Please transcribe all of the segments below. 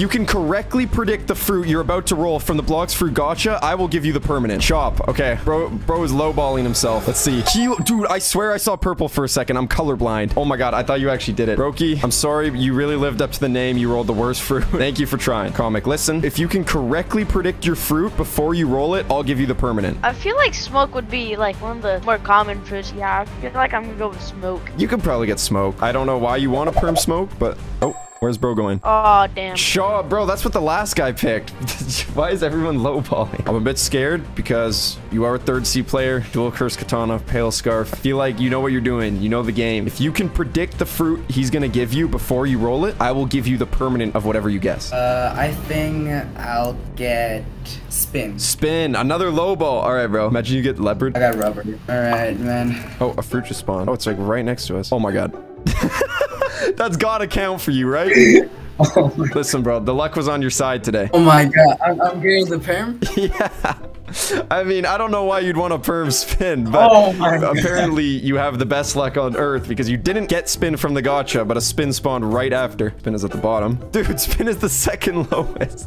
you can correctly predict the fruit you're about to roll from the Blox Fruit gotcha, I will give you the permanent. Chop. Okay. Bro, bro is lowballing himself. Let's see. He, dude, I swear I saw purple for a second. I'm colorblind. Oh my god, I thought you actually did it. Brokey, I'm sorry. You really lived up to the name. You rolled the worst fruit. Thank you for trying. Comic, listen. If you can correctly predict your fruit before you roll it, I'll give you the permanent. I feel like smoke would be like one of the more common fruits. Yeah, I feel like I'm gonna go with smoke. You could probably get smoke. I don't know why you want a perm smoke, but... Oh. Where's bro going? Oh, damn. Shaw, bro, that's what the last guy picked. Why is everyone lowballing? I'm a bit scared because you are a third Sea player, dual curse katana, pale scarf. I feel like you know what you're doing. You know the game. If you can predict the fruit he's going to give you before you roll it, I will give you the permanent of whatever you guess. Uh, I think I'll get spin. Spin. Another lowball. All right, bro. Imagine you get leopard. I got rubber. All right, man. Oh, a fruit just spawned. Oh, it's like right next to us. Oh my god. That's gotta count for you, right? Oh Listen, bro, the luck was on your side today. oh my god, I'm, I'm getting the perm? yeah. I mean, I don't know why you'd want a perm spin, but Oh my God. apparently you have the best luck on earth because you didn't get spin from the gotcha, but a spin spawned right after. Spin is at the bottom. Dude, spin is the second lowest.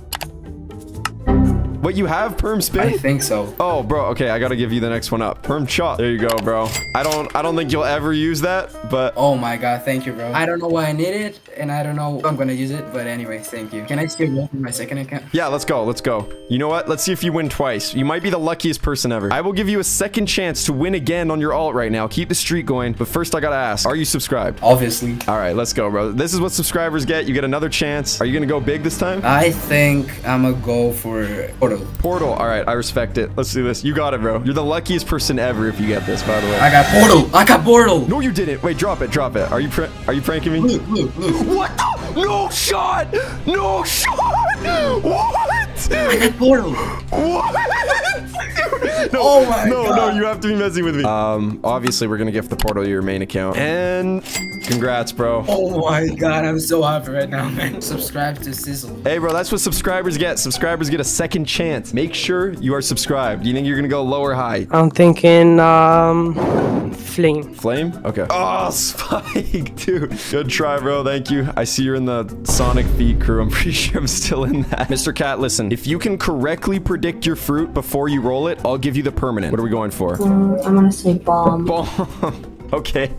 What, you have perm spin? I think so. Oh, bro, okay, I gotta give you the next one up. Perm chop. There you go, bro. I don't I don't think you'll ever use that, but Oh my god, thank you, bro. I don't know why I need it, and I don't know if I'm gonna use it, but anyway, thank you. Can I go for my second account? Yeah, let's go. Let's go. You know what? Let's see if you win twice. You might be the luckiest person ever. I will give you a second chance to win again on your alt right now. Keep the streak going. But first, I gotta ask, are you subscribed? Obviously. All right, let's go, bro. This is what subscribers get. You get another chance. Are you gonna go big this time? I think I'm gonna go for Portal. Portal. All right, I respect it. Let's do this. You got it, bro. You're the luckiest person ever if you get this, by the way. I got Portal! I got Portal! No, you didn't. Wait, drop it. Drop it. Are you pr are you pranking me? Look, look, look. What? the- No shot. No shot. What? I got Portal! What? no, Oh my no, God. no, you have to be messing with me. Um, obviously, we're gonna gift the portal to your main account. And congrats, bro. Oh my god, I'm so happy right now, man. Subscribe to Sizzle. Hey, bro, that's what subscribers get. Subscribers get a second chance. Make sure you are subscribed. Do you think you're gonna go low or high? I'm thinking, um, flame. Flame? Okay. Oh, Spike, dude. Good try, bro. Thank you. I see you're in the Sonic Feet crew. I'm pretty sure I'm still in that. Mr. Cat, listen. If you can correctly predict your fruit before you roll it, I'll give you the permanent. What are we going for? Um, I'm gonna say bomb. Bomb. okay.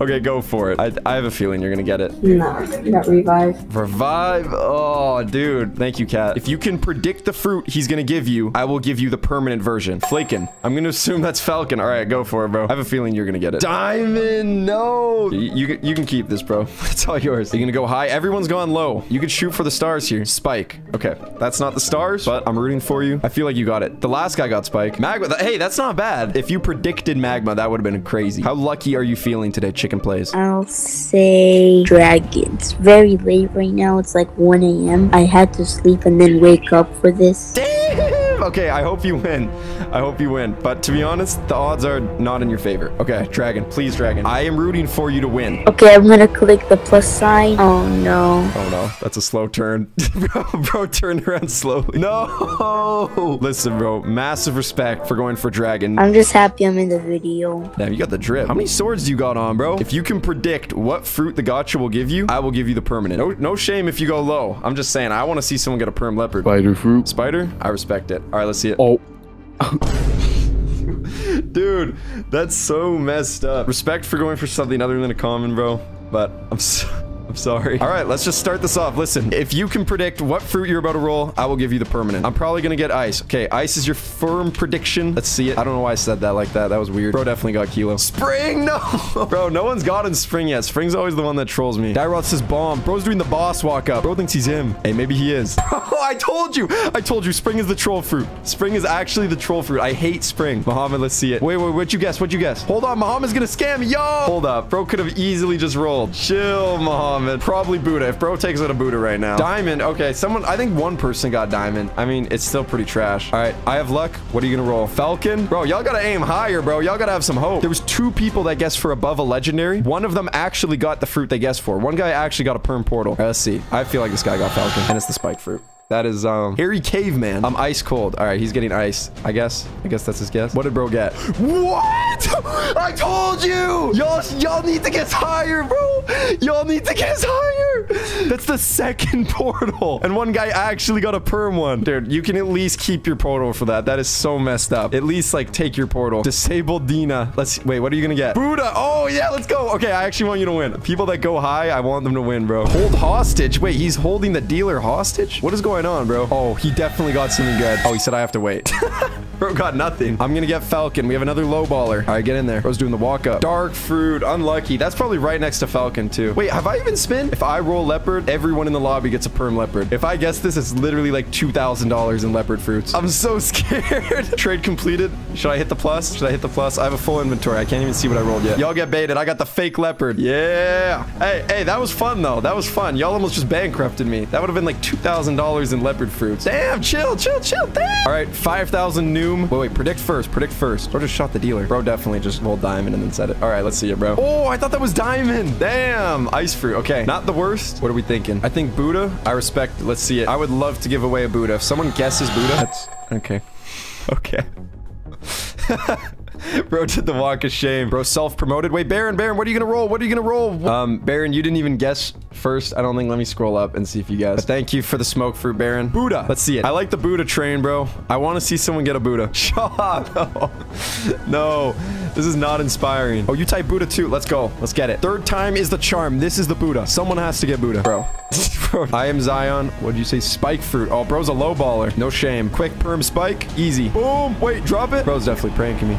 Okay, go for it. I, I have a feeling you're gonna get it. No, you got revive. Revive? Oh, dude. Thank you, Cat. If you can predict the fruit he's gonna give you, I will give you the permanent version. Flakin. I'm gonna assume that's Falcon. All right, go for it, bro. I have a feeling you're gonna get it. Diamond, no. You, you, you can keep this, bro. It's all yours. You're gonna go high. Everyone's gone low. You can shoot for the stars here. Spike. Okay, that's not the stars, but I'm rooting for you. I feel like you got it. The last guy got Spike. Magma. th- hey, that's not bad. If you predicted Magma, that would have been crazy. How lucky are you feeling today, Chicken Plays? I'll say dragons. Very late right now. It's like 1 a.m. I had to sleep and then wake up for this. Damn! Okay, I hope you win. I hope you win. But to be honest, the odds are not in your favor. Okay, Dragon, please, Dragon. I am rooting for you to win. Okay, I'm gonna click the plus sign. Oh no. Oh no, that's a slow turn. bro, bro, turn around slowly. No! Listen, bro, massive respect for going for Dragon. I'm just happy I'm in the video. Damn, you got the drip. How many swords do you got on, bro? If you can predict what fruit the gotcha will give you, I will give you the permanent. No, no shame if you go low. I'm just saying, I want to see someone get a perm leopard. Spider fruit. Spider? I respect it. All right, let's see it. Oh. Dude, that's so messed up. Respect for going for something other than a common, bro. But I'm so I'm sorry. All right, let's just start this off. Listen, if you can predict what fruit you're about to roll, I will give you the permanent. I'm probably gonna get ice. Okay, ice is your firm prediction. Let's see it. I don't know why I said that like that. That was weird. Bro definitely got kilo. Spring, no! Bro, no one's gotten spring yet. Spring's always the one that trolls me. Dyroth says bomb. Bro's doing the boss walk up. Bro thinks he's him. Hey, maybe he is. Bro, I told you. I told you spring is the troll fruit. Spring is actually the troll fruit. I hate spring. Muhammad, let's see it. Wait, wait, what'd you guess? What'd you guess? Hold on, Muhammad's gonna scam me. Yo! Hold up. Bro could have easily just rolled. Chill, Muhammad. Probably Buddha. If bro takes out a Buddha right now. Diamond. Okay, someone, I think one person got diamond. I mean, it's still pretty trash. All right, I have luck. What are you gonna roll? Falcon? Bro, y'all gotta aim higher, bro. Y'all gotta have some hope. There was two people that guessed for above a legendary. One of them actually got the fruit they guessed for. One guy actually got a perm portal. Right, let's see. I feel like this guy got Falcon, and it's the spike fruit. That is, um, hairy caveman. I'm ice cold. All right, he's getting ice. I guess. I guess that's his guess. What did bro get? What? I told you! Y'all, y'all need to get higher, bro. Y'all need to get higher. That's the second portal. And one guy actually got a perm one. Dude, you can at least keep your portal for that. That is so messed up. At least, like, take your portal. Disable Dina. Let's, wait, what are you gonna get? Buddha. Oh, yeah, let's go. Okay, I actually want you to win. People that go high, I want them to win, bro. Hold hostage. Wait, he's holding the dealer hostage? What is going on, bro? Oh, he definitely got something good. Oh, he said I have to wait. Bro got nothing. I'm gonna get Falcon. We have another low baller. All right, get in there. Bro's doing the walk up. Dark fruit. Unlucky. That's probably right next to Falcon, too. Wait, have I even spin? If I roll leopard, everyone in the lobby gets a perm leopard. If I guess this, it's literally like $2,000 in leopard fruits. I'm so scared. Trade completed. Should I hit the plus? Should I hit the plus? I have a full inventory. I can't even see what I rolled yet. Y'all get baited. I got the fake leopard. Yeah. Hey, hey, that was fun, though. That was fun. Y'all almost just bankrupted me. That would have been like $2,000 in leopard fruits. Damn, chill, chill, chill. Damn. All right, 5,000 noom. Wait, wait, predict first. Predict first. Or just shot the dealer. Bro definitely just rolled diamond and then said it. All right, let's see it, bro. Oh, I thought that was diamond. Damn. Ice fruit. Okay, not the worst. What are we thinking? I think Buddha. I respect. Let's see it. I would love to give away a Buddha. If someone guesses Buddha, that's okay. Okay. Bro did the walk of shame. Bro self-promoted. Wait, Baron, Baron, what are you gonna roll? What are you gonna roll? Um, Baron, you didn't even guess first. I don't think. Let me scroll up and see if you guess. Thank you for the smoke fruit, Baron. Buddha. Let's see it. I like the Buddha train, bro. I want to see someone get a Buddha. Shut no. no. This is not inspiring. Oh, you type Buddha too. Let's go. Let's get it. Third time is the charm. This is the Buddha. Someone has to get Buddha. Bro. bro. I am Zion. What did you say? Spike fruit. Oh, bro's a low baller. No shame. Quick perm spike. Easy. Boom. Wait, drop it. Bro's definitely pranking me.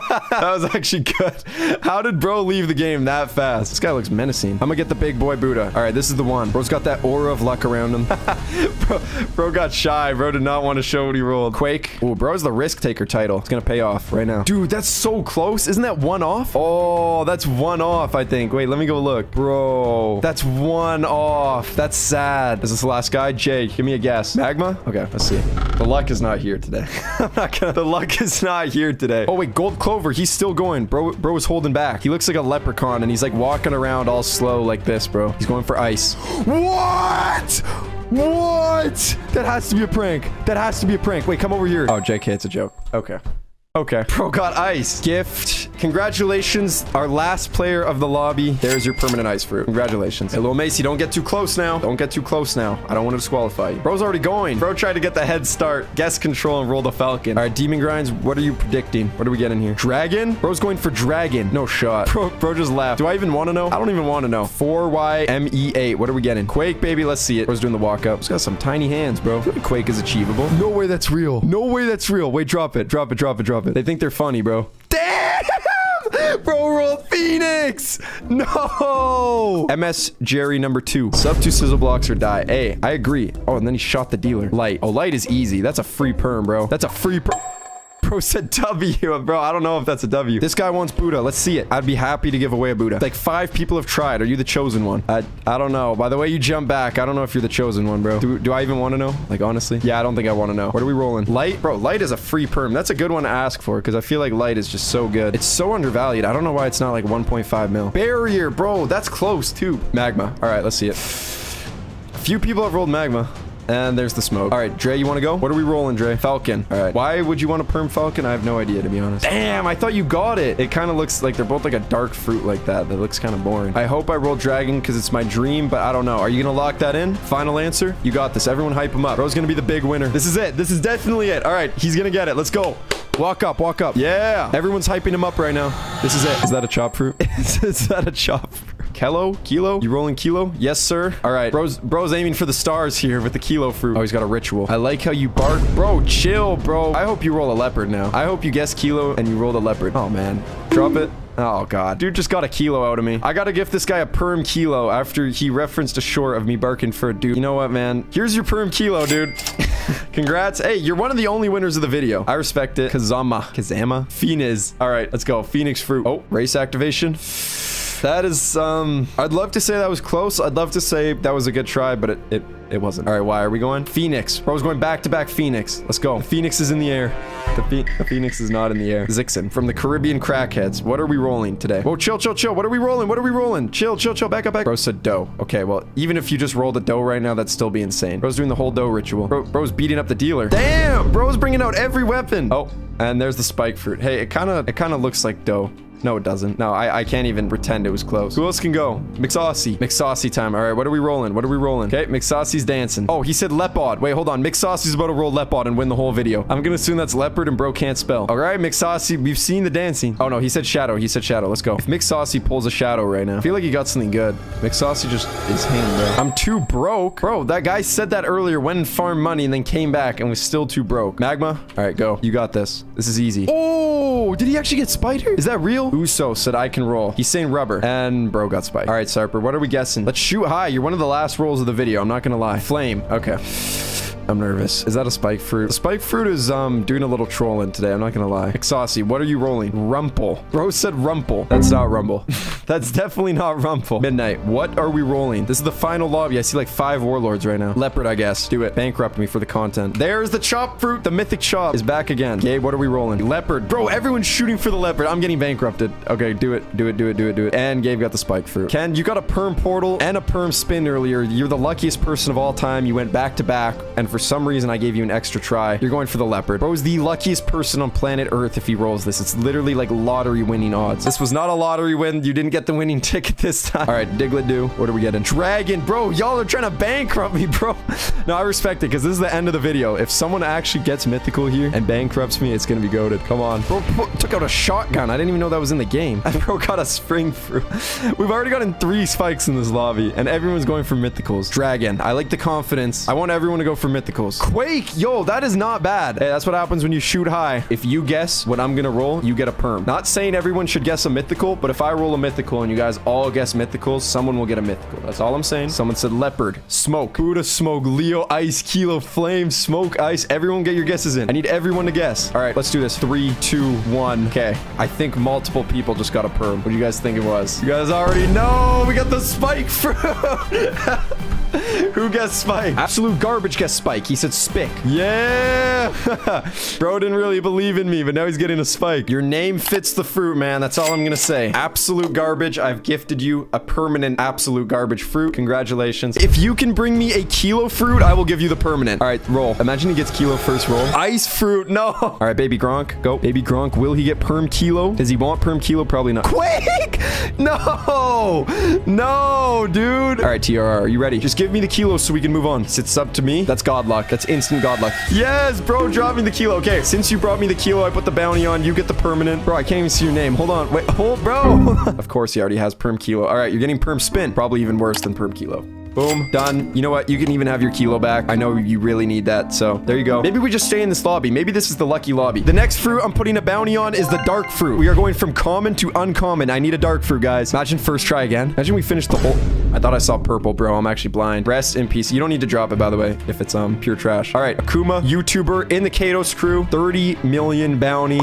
that was actually good. How did bro leave the game that fast? This guy looks menacing. I'm gonna get the big boy Buddha. All right, this is the one. Bro's got that aura of luck around him. bro, bro got shy. Bro did not want to show what he rolled. Quake. Ooh, bro's the risk taker title. It's gonna pay off right now. Dude, that's so close. Isn't that one off? Oh, that's one off, I think. Wait, let me go look. Bro, that's one off. That's sad. Is this the last guy? Jake, give me a guess. Magma? Okay, let's see. The luck is not here today. I'm not gonna. The luck is not here today. Oh, wait, gold clover. He's still going. Bro, bro was holding back. He looks like a leprechaun and he's like walking around all slow like this, bro. He's going for ice. What? What? That has to be a prank. That has to be a prank. Wait, come over here. Oh, JK, it's a joke. Okay. Okay. Bro got ice. Gift. Congratulations. Our last player of the lobby. There's your permanent ice fruit. Congratulations. Hey, Lil Macy, don't get too close now. Don't get too close now. I don't want to disqualify you. Bro's already going. Bro tried to get the head start. Guess control and roll the falcon. All right, demon grinds. What are you predicting? What are we getting here? Dragon? Bro's going for dragon. No shot. Bro, bro just laughed. Do I even want to know? I don't even want to know. 4YME8. What are we getting? Quake, baby. Let's see it. Bro's doing the walk up. He's got some tiny hands, bro. Quake is achievable. No way that's real. No way that's real. Wait, drop it. Drop it. Drop it. Drop it. They think they're funny, bro. Damn! Bro rolled Phoenix! No! MS Jerry number two. Sub two SizlBlox or die. Hey, I agree. Oh, and then he shot the dealer. Light. Oh, light is easy. That's a free perm, bro. That's a free perm. Bro said W. Bro, I don't know if that's a W. This guy wants Buddha. Let's see it. I'd be happy to give away a Buddha. Like five people have tried. Are you the chosen one? I I don't know. By the way you jump back, I don't know if you're the chosen one, bro. Do, do I even want to know? Like, honestly? Yeah, I don't think I want to know. What are we rolling? Light? Bro, light is a free perm. That's a good one to ask for because I feel like light is just so good. It's so undervalued. I don't know why it's not like 1.5 mil. Barrier, bro. That's close too. Magma. All right, let's see it. Few people have rolled magma. And there's the smoke. All right, Dre, you want to go? What are we rolling, Dre? Falcon. All right. Why would you want to perm Falcon? I have no idea, to be honest. Damn, I thought you got it. It kind of looks like they're both like a dark fruit like that. That looks kind of boring. I hope I roll Dragon because it's my dream, but I don't know. Are you going to lock that in? Final answer? You got this. Everyone hype him up. Bro's going to be the big winner. This is it. This is definitely it. All right, he's going to get it. Let's go. Walk up, walk up. Yeah. Everyone's hyping him up right now. This is it. Is that a chop fruit? is that a chop fruit? Kilo? Kilo? You rolling kilo? Yes, sir. All right. Bro's, bro's aiming for the stars here with the kilo fruit. Oh, he's got a ritual. I like how you bark. Bro, chill, bro. I hope you roll a leopard now. I hope you guess kilo and you roll a leopard. Oh, man. Drop it. Oh, God. Dude just got a kilo out of me. I gotta gift this guy a perm kilo after he referenced a short of me barking for a dude. You know what, man? Here's your perm kilo, dude. Congrats. Hey, you're one of the only winners of the video. I respect it. Kazama. Kazama? Phoenix. All right, let's go. Phoenix fruit. Oh, race activation. That is, um, I'd love to say that was close. I'd love to say that was a good try, but it, it, it wasn't. All right, why are we going? Phoenix. Bro's going back to back Phoenix. Let's go. Phoenix is in the air. The, the Phoenix is not in the air. Zixon from the Caribbean Crackheads. What are we rolling today? Whoa, chill, chill, chill. What are we rolling? What are we rolling? Chill, chill, chill. Back up, back. Bro said dough. Okay, well, even if you just rolled a dough right now, that'd still be insane. Bro's doing the whole dough ritual. Bro, bro's beating up the dealer. Damn, bro's bringing out every weapon. Oh, and there's the spike fruit. Hey, it kind of, it kind of looks like dough. No, it doesn't. No, I, I can't even pretend it was close. Who else can go? McSaucy. McSaucy time. All right, what are we rolling? What are we rolling? Okay, McSaucy's dancing. Oh, he said Leopard. Wait, hold on. McSaucy's about to roll Leopard and win the whole video. I'm gonna assume that's Leopard and bro can't spell. All right, McSaucy, we've seen the dancing. Oh, no, he said Shadow. He said Shadow. Let's go. If McSaucy pulls a Shadow right now, I feel like he got something good. McSaucy just is him, bro. I'm too broke. Bro, that guy said that earlier, went and farmed money and then came back and was still too broke. Magma? All right, go. You got this. This is easy. Oh, did he actually get Spider? Is that real? Uso said I can roll. He's saying rubber. And bro got spiked. All right, Sarper, what are we guessing? Let's shoot high. You're one of the last rolls of the video. I'm not gonna lie. Flame. Okay. I'm nervous. Is that a spike fruit? The spike fruit is um doing a little trolling today. I'm not gonna lie. Exaucy, what are you rolling? Rumple. Bro said rumple. That's not rumble. That's definitely not rumple. Midnight. What are we rolling? This is the final lobby. I see like five warlords right now. Leopard, I guess. Do it. Bankrupt me for the content. There's the chop fruit. The mythic chop is back again. Gabe, what are we rolling? Leopard. Bro, everyone's shooting for the leopard. I'm getting bankrupted. Okay, do it. Do it. Do it. Do it. Do it. And Gabe got the spike fruit. Ken, you got a perm portal and a perm spin earlier. You're the luckiest person of all time. You went back to back. And for some reason, I gave you an extra try. You're going for the leopard. Bro's the luckiest person on planet Earth if he rolls this. It's literally like lottery winning odds. This was not a lottery win. You didn't get the winning ticket this time. All right, Diglett do. What are we getting? Dragon. Bro, y'all are trying to bankrupt me, bro. no, I respect it because this is the end of the video. If someone actually gets mythical here and bankrupts me, it's going to be goaded. Come on. Bro, bro took out a shotgun. I didn't even know that was in the game. And bro got a spring fruit. We've already gotten three spikes in this lobby and everyone's going for mythicals. Dragon. I like the confidence. I want everyone to go for mythicals. Quake. Yo, that is not bad. Hey, that's what happens when you shoot high. If you guess what I'm to roll, you get a perm. Not saying everyone should guess a mythical, but if I roll a mythical and you guys all guess mythicals, someone will get a mythical. That's all I'm saying. Someone said leopard, smoke, Buddha smoke, Leo ice, kilo flame, smoke ice. Everyone get your guesses in. I need everyone to guess. All right, let's do this. Three, two, one. Okay. I think multiple people just got a perm. What do you guys think it was? You guys already know. We got the spike fruit. Who guessed Spike? Absolute garbage guessed Spike. He said Spick. Yeah. Bro didn't really believe in me, but now he's getting a Spike. Your name fits the fruit, man. That's all I'm going to say. Absolute garbage. I've gifted you a permanent absolute garbage fruit. Congratulations. If you can bring me a kilo fruit, I will give you the permanent. All right, roll. Imagine he gets kilo first roll. Ice fruit. No. All right, baby Gronk. Go. Baby Gronk. Will he get perm kilo? Does he want perm kilo? Probably not. Quake! No. No, dude. All right, TRR. Are you ready? Just give me the kilo so we can move on. It's up to me. That's god luck. That's instant god luck. Yes, bro, drop me the kilo. Okay, since you brought me the kilo, I put the bounty on. You get the permanent. Bro, I can't even see your name. Hold on. Wait, hold, bro. of course, he already has perm kilo. All right, you're getting perm spin. Probably even worse than perm kilo. Boom. Done. You know what? You can even have your kilo back. I know you really need that. So there you go. Maybe we just stay in this lobby. Maybe this is the lucky lobby. The next fruit I'm putting a bounty on is the dark fruit. We are going from common to uncommon. I need a dark fruit, guys. Imagine first try again. Imagine we finish the whole... I thought I saw purple, bro. I'm actually blind. Rest in peace. You don't need to drop it, by the way, if it's um pure trash. All right. Akuma, YouTuber in the Katos crew. 30 million bounty.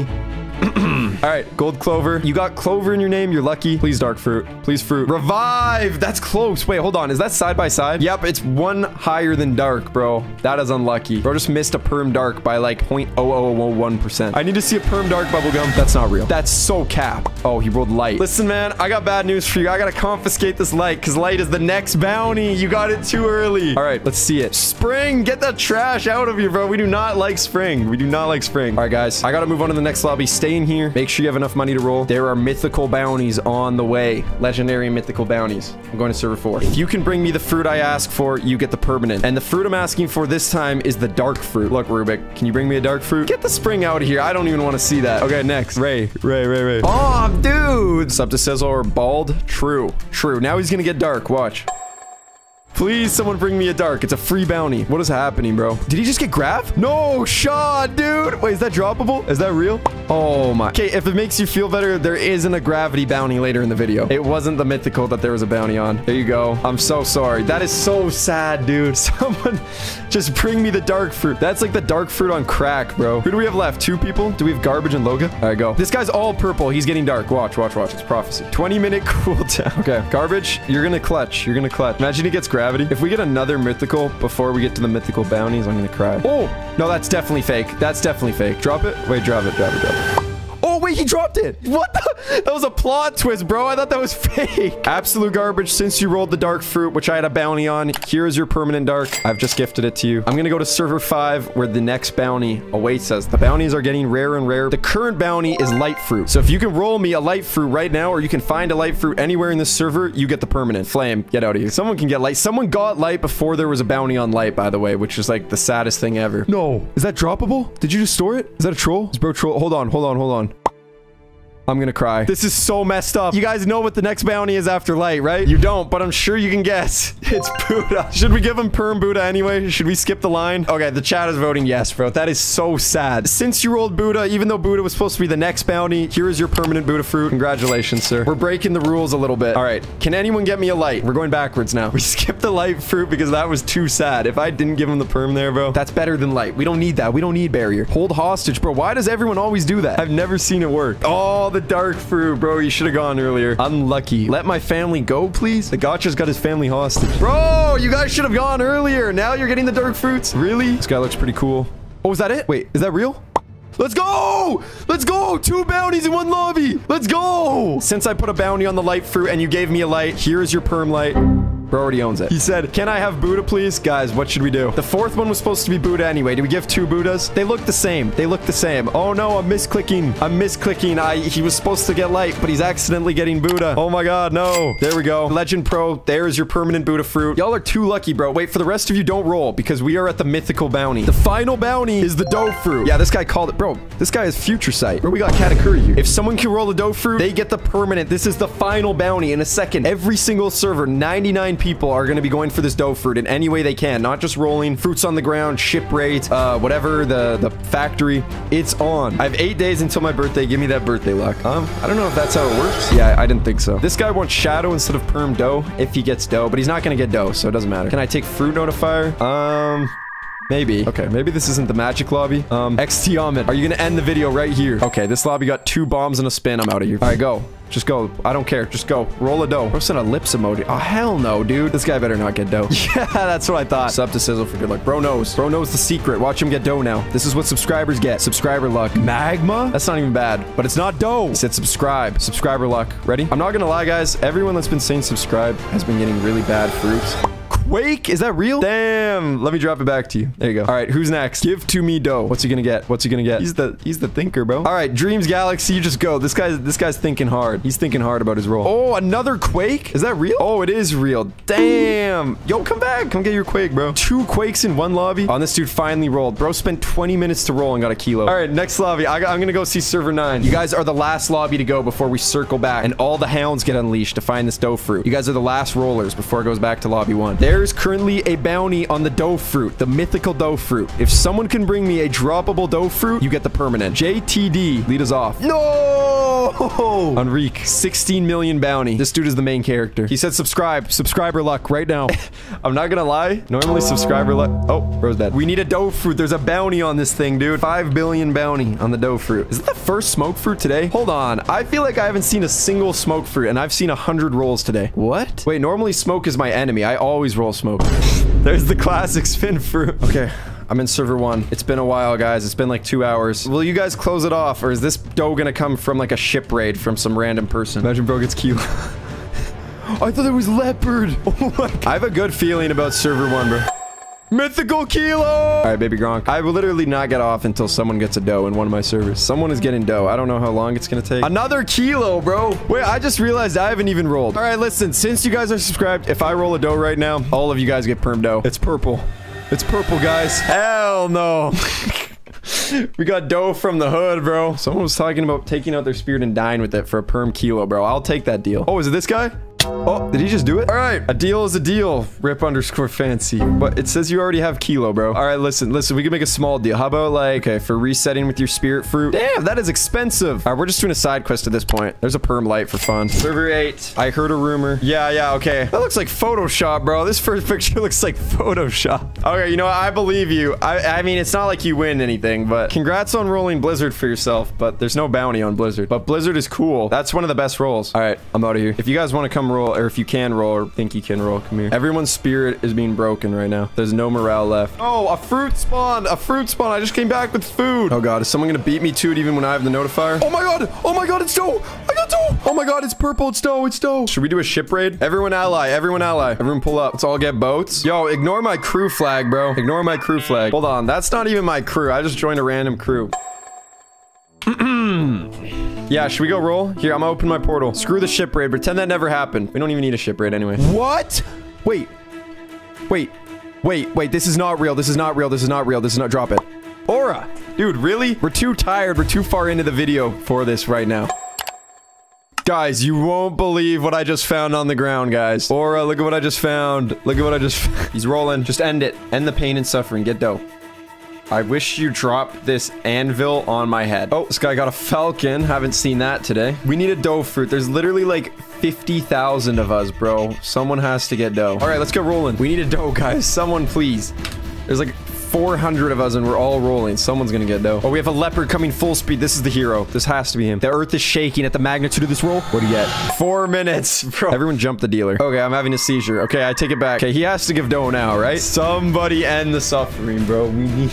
All right, gold clover. You got clover in your name. You're lucky. Please dark fruit. Please fruit. Revive. That's close. Wait, hold on. Is that side by side? Yep, it's one higher than dark, bro. That is unlucky. Bro just missed a perm dark by like 0.0001%. I need to see a perm dark bubblegum. That's not real. That's so cap. Oh, he rolled light. Listen, man, I got bad news for you. I gotta confiscate this light because light is the next bounty. You got it too early. All right, let's see it. Spring, get that trash out of here, bro. We do not like spring. We do not like spring. All right, guys, I gotta move on to the next lobby. Stay in here. Make sure you have enough money to roll. There are mythical bounties on the way. Legendary mythical bounties. I'm going to server four. If you can bring me the fruit I ask for, you get the permanent. And the fruit I'm asking for this time is the dark fruit. Look, Rubik, can you bring me a dark fruit? Get the spring out of here. I don't even want to see that. Okay, next. Ray, Ray, Ray, Ray. Oh, dude. Sub to Sizzle or bald? True. True. Now he's going to get dark. Watch. Please, someone bring me a dark. It's a free bounty. What is happening, bro? Did he just get grabbed? No shot, dude. Wait, is that droppable? Is that real? Oh my. Okay, if it makes you feel better, there isn't a gravity bounty later in the video. It wasn't the mythical that there was a bounty on. There you go. I'm so sorry. That is so sad, dude. Someone just bring me the dark fruit. That's like the dark fruit on crack, bro. Who do we have left? Two people? Do we have garbage and Loga? All right, go. This guy's all purple. He's getting dark. Watch, watch, watch. It's prophecy. 20 minute cooldown. Okay, garbage. You're gonna clutch. You're gonna clutch. Imagine he gets gravity. If we get another mythical before we get to the mythical bounties, I'm gonna cry. Oh, no, that's definitely fake. That's definitely fake. Drop it. Wait, drop it, drop it, drop it. Oh, wait, he dropped it. What the? That was a plot twist, bro. I thought that was fake. Absolute garbage since you rolled the dark fruit, which I had a bounty on. Here is your permanent dark. I've just gifted it to you. I'm going to go to server five where the next bounty awaits us. The bounties are getting rare and rare. The current bounty is light fruit. So if you can roll me a light fruit right now, or you can find a light fruit anywhere in this server, you get the permanent. Flame, get out of here. Someone can get light. Someone got light before there was a bounty on light, by the way, which is like the saddest thing ever. No. Is that droppable? Did you just store it? Is that a troll? Is bro troll? Hold on, hold on, hold on. I'm gonna cry. This is so messed up. You guys know what the next bounty is after light, right? You don't, but I'm sure you can guess. It's Buddha. Should we give him perm Buddha anyway? Should we skip the line? Okay, the chat is voting yes, bro. That is so sad. Since you rolled Buddha, even though Buddha was supposed to be the next bounty, here is your permanent Buddha fruit. Congratulations, sir. We're breaking the rules a little bit. All right. Can anyone get me a light? We're going backwards now. We skipped the light fruit because that was too sad. If I didn't give him the perm there, bro, that's better than light. We don't need that. We don't need barrier. Hold hostage, bro. Why does everyone always do that? I've never seen it work. Oh, the dark fruit, bro. You should have gone earlier. Unlucky. Let my family go, please. The gotcha's got his family hostage. Bro, you guys should have gone earlier. Now you're getting the dark fruits. Really? This guy looks pretty cool. Oh, is that it? Wait, is that real? Let's go! Let's go! Two bounties in one lobby! Let's go! Since I put a bounty on the light fruit and you gave me a light, here is your perm light. Bro already owns it. He said, can I have Buddha, please? Guys, what should we do? The fourth one was supposed to be Buddha anyway. Do we give two Buddhas? They look the same. They look the same. Oh no, I'm misclicking. I'm misclicking. I He was supposed to get light, but he's accidentally getting Buddha. Oh my god, no. There we go. Legend Pro, there's your permanent Buddha fruit. Y'all are too lucky, bro. Wait, for the rest of you, don't roll because we are at the mythical bounty. The final bounty is the dough fruit. Yeah, this guy called it. Bro, this guy is future sight. Bro, we got Katakuri. If someone can roll the dough fruit, they get the permanent. This is the final bounty in a second. Every single server, 99 people are going to be going for this dough fruit in any way they can. Not just rolling fruits on the ground, ship raid, uh, whatever, the, the factory. It's on. I have eight days until my birthday. Give me that birthday luck. Um, I don't know if that's how it works. Yeah, I didn't think so. This guy wants shadow instead of perm dough if he gets dough, but he's not going to get dough, so it doesn't matter. Can I take fruit notifier? Um... Maybe. Okay, maybe this isn't the magic lobby. Um, XT Ahmed, are you gonna end the video right here? Okay, this lobby got two bombs and a spin. I'm out of here. All right, go. Just go. I don't care. Just go. Roll a dough. Bro sent a lips emoji. Oh, hell no, dude. This guy better not get dough. yeah, that's what I thought. Sub to Sizzle for good luck. Bro knows. Bro knows the secret. Watch him get dough now. This is what subscribers get. Subscriber luck. Magma? That's not even bad, but it's not dough. He said subscribe. Subscriber luck. Ready? I'm not gonna lie, guys. Everyone that's been saying subscribe has been getting really bad fruits. Quake? Is that real? Damn. Let me drop it back to you. There you go. All right, who's next? Give to me dough. What's he gonna get? What's he gonna get? He's the he's the thinker, bro. All right, Dreams Galaxy, you just go. This guy's this guy's thinking hard. He's thinking hard about his roll. Oh, another Quake? Is that real? Oh, it is real. Damn. Yo, come back. Come get your Quake, bro. Two Quakes in one lobby. Oh, this dude finally rolled. Bro spent 20 minutes to roll and got a kilo. All right, next lobby. I, I'm gonna go see server nine. You guys are the last lobby to go before we circle back and all the hounds get unleashed to find this dough fruit. You guys are the last rollers before it goes back to lobby one. There's currently a bounty on the dough fruit, the mythical dough fruit. If someone can bring me a droppable dough fruit, you get the permanent. JTD, lead us off. No! Enrique, 16 million bounty. This dude is the main character. He said subscribe. Subscriber luck right now. I'm not gonna lie. Normally subscriber luck. Oh, bro's dead. We need a dough fruit. There's a bounty on this thing, dude. 5 billion bounty on the dough fruit. Is it the first smoke fruit today? Hold on. I feel like I haven't seen a single smoke fruit and I've seen a hundred rolls today. What? Wait, normally smoke is my enemy. I always roll smoke. There's the classic spin fruit. Okay. I'm in server one. It's been a while, guys. It's been like two hours. Will you guys close it off, or is this dough gonna come from like a ship raid from some random person? Imagine bro gets Q. I thought it was leopard. Oh my God. I have a good feeling about server one, bro. Mythical Kilo! All right, baby Gronk. I will literally not get off until someone gets a dough in one of my servers. Someone is getting dough. I don't know how long it's gonna take. Another kilo, bro. Wait, I just realized I haven't even rolled. All right, listen. Since you guys are subscribed, if I roll a dough right now, all of you guys get perm dough. It's purple. It's purple, guys. Hell no. we got dough from the hood, bro. Someone was talking about taking out their spirit and dying with it for a perm kilo, bro. I'll take that deal. Oh, is it this guy? Oh, did he just do it? All right, a deal is a deal. Rip underscore fancy. But it says you already have kilo, bro. All right, listen, listen. We can make a small deal. How about like, okay, for resetting with your spirit fruit? Damn, that is expensive. All right, we're just doing a side quest at this point. There's a perm light for fun. Server eight. I heard a rumor. Yeah, yeah, okay. That looks like Photoshop, bro. This first picture looks like Photoshop. Okay, you know what? I believe you. I, I mean, it's not like you win anything, but congrats on rolling Blizzard for yourself. But there's no bounty on Blizzard. But Blizzard is cool. That's one of the best rolls. All right, I'm out of here. If you guys want to come roll, or if you can roll, or think you can roll, come here. Everyone's spirit is being broken right now. There's no morale left. Oh, a fruit spawn. A fruit spawn. I just came back with food. Oh god, is someone gonna beat me to it even when I have the notifier? Oh my god. Oh my god, it's dough. I got dough. Oh my god, it's purple. It's dough. It's dough. Should we do a ship raid? Everyone ally. Everyone ally. Everyone pull up. Let's all get boats. Yo, ignore my crew flag, bro. Ignore my crew flag. Hold on. That's not even my crew. I just joined a random crew. Yeah, should we go roll? Here, I'm gonna open my portal. Screw the ship raid. Pretend that never happened. We don't even need a ship raid anyway. What? Wait. Wait. Wait, wait. This is not real. This is not real. This is not real. This is not... Drop it. Aura. Dude, really? We're too tired. We're too far into the video for this right now. Guys, you won't believe what I just found on the ground, guys. Aura, look at what I just found. Look at what I just... He's rolling. Just end it. End the pain and suffering. Get dough. I wish you dropped this anvil on my head. Oh, this guy got a falcon. Haven't seen that today. We need a dough fruit. There's literally like 50,000 of us, bro. Someone has to get dough. All right, let's get rolling. We need a dough, guys. Someone, please. There's like 400 of us and we're all rolling. Someone's gonna get dough. Oh, we have a leopard coming full speed. This is the hero. This has to be him. The earth is shaking at the magnitude of this roll. What do you get? Four minutes, bro. Everyone jump the dealer. Okay, I'm having a seizure. Okay, I take it back. Okay, he has to give dough now, right? Somebody end the suffering, bro.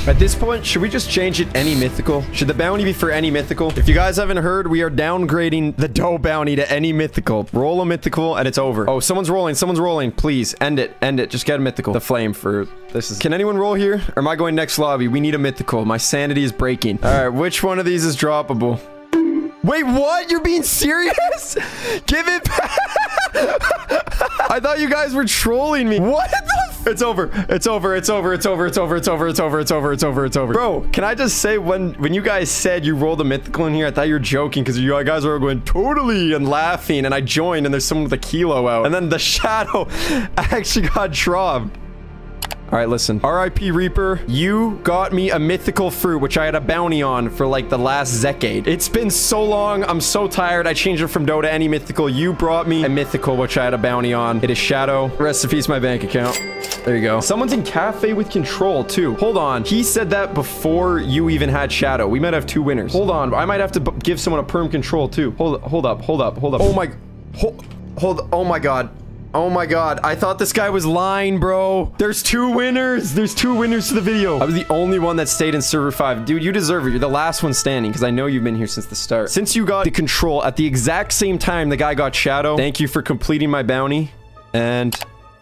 At this point, should we just change it any mythical? Should the bounty be for any mythical? If you guys haven't heard, we are downgrading the dough bounty to any mythical. Roll a mythical and it's over. Oh, someone's rolling. Someone's rolling. Please, end it. End it. Just get a mythical. The flame for... This is... Can anyone roll here? Or am I going next lobby? We need a mythical. My sanity is breaking. All right, which one of these is droppable? Wait, what? You're being serious? Give it back. I thought you guys were trolling me. What the It's over. It's over. It's over. It's over. It's over. It's over. It's over. It's over. It's over. It's over. Bro, can I just say when when you guys said you rolled a mythical in here, I thought you were joking because you guys were going totally and laughing and I joined and there's someone with a kilo out. And then the shadow actually got dropped. All right, listen. R.I.P. Reaper, you got me a mythical fruit, which I had a bounty on for like the last decade. It's been so long. I'm so tired. I changed it from dough to any mythical. You brought me a mythical, which I had a bounty on. It is Shadow. Peace, my bank account. There you go. Someone's in cafe with control too. Hold on. He said that before you even had Shadow. We might have two winners. Hold on. I might have to give someone a perm control too. Hold, hold up. Hold up. Hold up. Oh my, hold, hold. Oh my God. Oh my god, I thought this guy was lying, bro. There's two winners. There's two winners to the video. I was the only one that stayed in server 5. Dude, you deserve it. You're the last one standing because I know you've been here since the start. Since you got the control at the exact same time the guy got Shadow, thank you for completing my bounty. And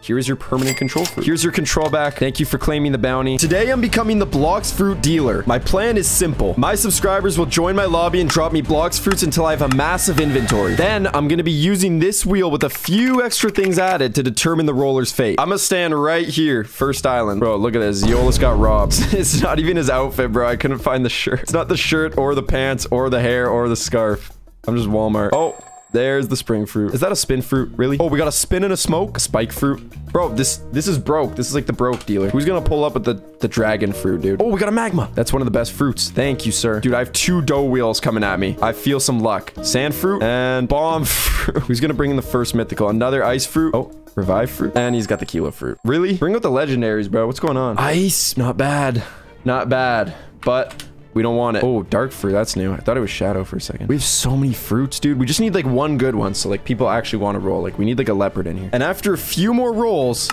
Here's your permanent control fruit. Here's your control back. Thank you for claiming the bounty. Today, I'm becoming the Blox Fruit dealer. My plan is simple. My subscribers will join my lobby and drop me Blox Fruits until I have a massive inventory. Then, I'm going to be using this wheel with a few extra things added to determine the roller's fate. I'm going to stand right here, first island. Bro, look at this. Zioles got robbed. it's not even his outfit, bro. I couldn't find the shirt. It's not the shirt or the pants or the hair or the scarf. I'm just Walmart. Oh, there's the spring fruit. Is that a spin fruit? Really? Oh, we got a spin and a smoke. A spike fruit. Bro, this this is broke. This is like the broke dealer. Who's gonna pull up with the, the dragon fruit, dude? Oh, we got a magma. That's one of the best fruits. Thank you, sir. Dude, I have two dough wheels coming at me. I feel some luck. Sand fruit and bomb fruit. Who's gonna bring in the first mythical? Another ice fruit. Oh, revive fruit. And he's got the kilo fruit. Really? Bring out the legendaries, bro. What's going on? Ice. Not bad. Not bad. But we don't want it. Oh, dark fruit. That's new. I thought it was shadow for a second. We have so many fruits, dude. We just need like one good one. So like people actually want to roll. Like we need like a leopard in here. And after a few more rolls,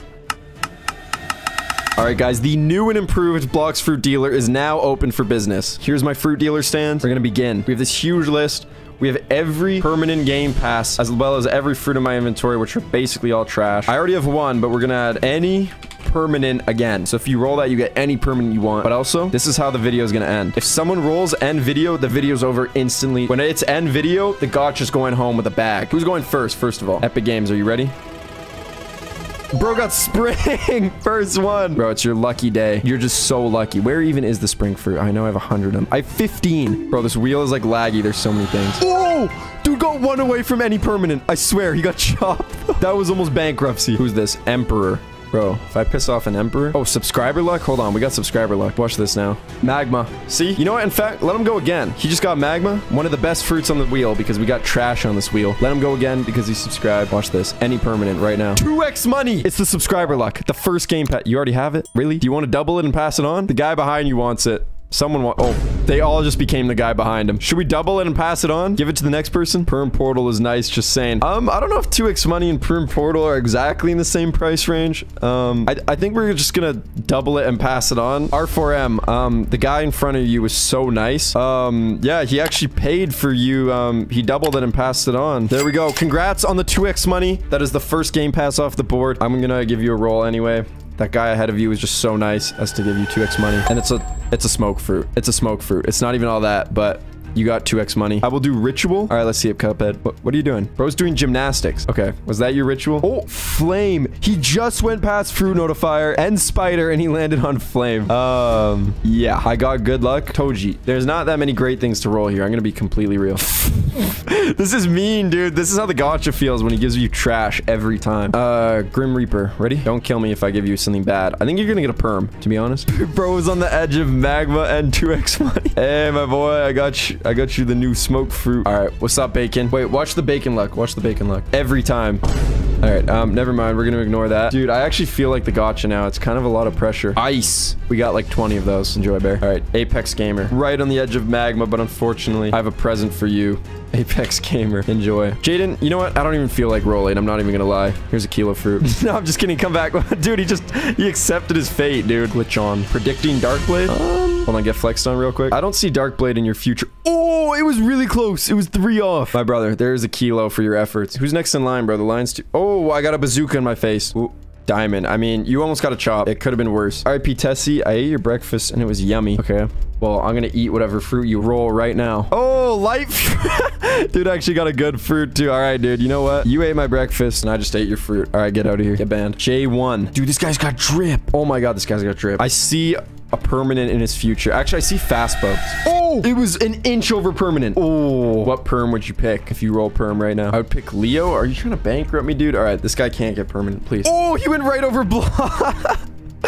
all right, guys, the new and improved Blox Fruit Dealer is now open for business. Here's my fruit dealer stand. We're going to begin. We have this huge list. We have every permanent game pass, as well as every fruit in my inventory, which are basically all trash. I already have one, but we're going to add any permanent again. So if you roll that, you get any permanent you want. But also, this is how the video is going to end. If someone rolls end video, the video's over instantly. When it's end video, the gotcha's going home with a bag. Who's going first, first of all? Epic Games, are you ready? Bro got spring. First one. Bro, it's your lucky day. You're just so lucky. Where even is the spring fruit? I know I have 100 of them. I have 15. Bro, this wheel is like laggy. There's so many things. Oh! Dude got one away from any permanent. I swear, he got chopped. that was almost bankruptcy. Who's this? Emperor. Bro, if I piss off an emperor... Oh, subscriber luck? Hold on, we got subscriber luck. Watch this now. Magma. See? You know what? In fact, let him go again. He just got magma. One of the best fruits on the wheel because we got trash on this wheel. Let him go again because he subscribed. Watch this. Any permanent right now. 2x money! It's the subscriber luck. The first game pet. You already have it? Really? Do you want to double it and pass it on? The guy behind you wants it. Someone Oh, they all just became the guy behind him. Should we double it and pass it on? Give it to the next person? Perm Portal is nice, just saying. Um, I don't know if 2x Money and Perm Portal are exactly in the same price range. Um, I, I think we're just gonna double it and pass it on. R4M, um, the guy in front of you was so nice. Um, yeah, he actually paid for you. Um, he doubled it and passed it on. There we go. Congrats on the 2x Money. That is the first game pass off the board. I'm gonna give you a roll anyway. That guy ahead of you is just so nice as to give you 2x money. And it's a it's a smoke fruit. It's a smoke fruit. It's not even all that, but you got 2x money. I will do ritual. All right, let's see it, Cuphead. What, what are you doing? Bro's doing gymnastics. Okay, was that your ritual? Oh, flame. He just went past fruit notifier and spider and he landed on flame. Um, yeah, I got good luck. Toji, there's not that many great things to roll here. I'm gonna be completely real. this is mean, dude. This is how the gotcha feels when he gives you trash every time. Uh, Grim Reaper. Ready? Don't kill me if I give you something bad. I think you're gonna get a perm, to be honest. Bro is on the edge of magma and 2x money. Hey, my boy, I got you. I got you the new smoke fruit. All right, what's up, bacon? Wait, watch the bacon luck. Watch the bacon luck. Every time. All right, um, never mind. We're gonna ignore that. Dude, I actually feel like the gotcha now. It's kind of a lot of pressure. Ice. We got like 20 of those. Enjoy, bear. All right, Apex Gamer. Right on the edge of magma, but unfortunately, I have a present for you. Apex Gamer. Enjoy. Jaden, you know what? I don't even feel like rolling. I'm not even gonna lie. Here's a kilo fruit. no, I'm just kidding. Come back. dude, he just, he accepted his fate, dude. Glitch on. Predicting Darkblade? Um, hold on, get flexed on real quick. I don't see Darkblade in your future. Oh, it was really close. It was three off. My brother, there's a kilo for your efforts. Who's next in line, bro? The line's too... Oh, I got a bazooka in my face. Ooh. Diamond. I mean, you almost got a chop. It could have been worse. RIP Tessie, I ate your breakfast and it was yummy. Okay. Well, I'm gonna eat whatever fruit you roll right now. Oh, light Dude actually got a good fruit too. All right, dude. You know what? You ate my breakfast and I just ate your fruit. All right, get out of here. Get banned. J1. Dude, this guy's got drip. Oh my god, this guy's got drip. I see a permanent in his future. Actually, I see fast boats. Oh, it was an inch over permanent. Oh, what perm would you pick if you roll perm right now? I would pick Leo. Are you trying to bankrupt me, dude? All right, this guy can't get permanent, please. Oh, he went right over block.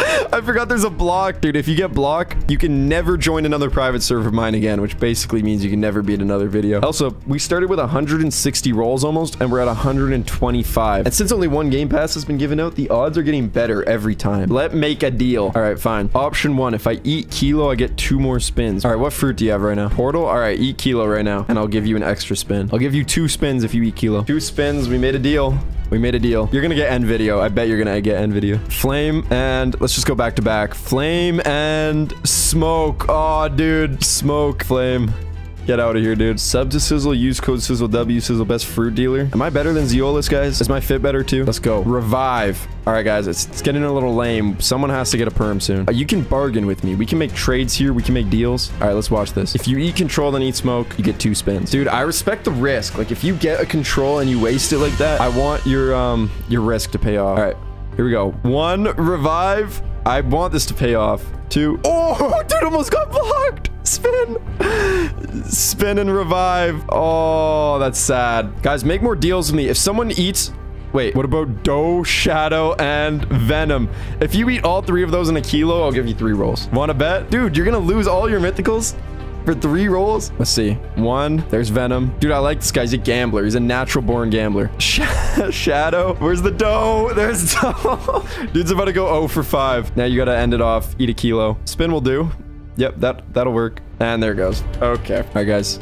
I forgot there's a block, dude. If you get block, you can never join another private server of mine again, which basically means you can never be in another video. Also, we started with 160 rolls almost, and we're at 125. And since only one game pass has been given out, the odds are getting better every time. Let make a deal. All right, fine. Option one, if I eat kilo, I get two more spins. All right, what fruit do you have right now? Portal? All right, eat kilo right now, and I'll give you an extra spin. I'll give you two spins if you eat kilo. Two spins. We made a deal. We made a deal. You're gonna get end video. I bet you're gonna get end video. Flame and let's just go back to back. Flame and smoke. Oh, dude. Smoke, flame. Get out of here, dude. Sub to Sizzle, use code Sizzle W, Sizzle best fruit dealer. Am I better than Zioles, guys? Is my fit better too? Let's go. Revive. All right, guys, it's, it's getting a little lame. Someone has to get a perm soon. Uh, you can bargain with me. We can make trades here. We can make deals. All right, let's watch this. If you eat control and eat smoke, you get two spins. Dude, I respect the risk. Like, if you get a control and you waste it like that, I want your, um, your risk to pay off. All right, here we go. One, revive. I want this to pay off. Two. Oh, dude, almost got blocked. Spin. Spin and revive. Oh, that's sad. Guys, make more deals with me. If someone eats... Wait, what about Dough, Shadow, and Venom? If you eat all three of those in a kilo, I'll give you three rolls. Want to bet? Dude, you're going to lose all your mythicals? For three rolls. Let's see. One, there's Venom. Dude, I like this guy. He's a gambler. He's a natural born gambler. Sh Shadow. Where's the dough? There's dough. Dude's about to go 0 for 5. Now you got to end it off. Eat a kilo. Spin will do. Yep, that, that'll work. And there it goes. Okay. All right, guys.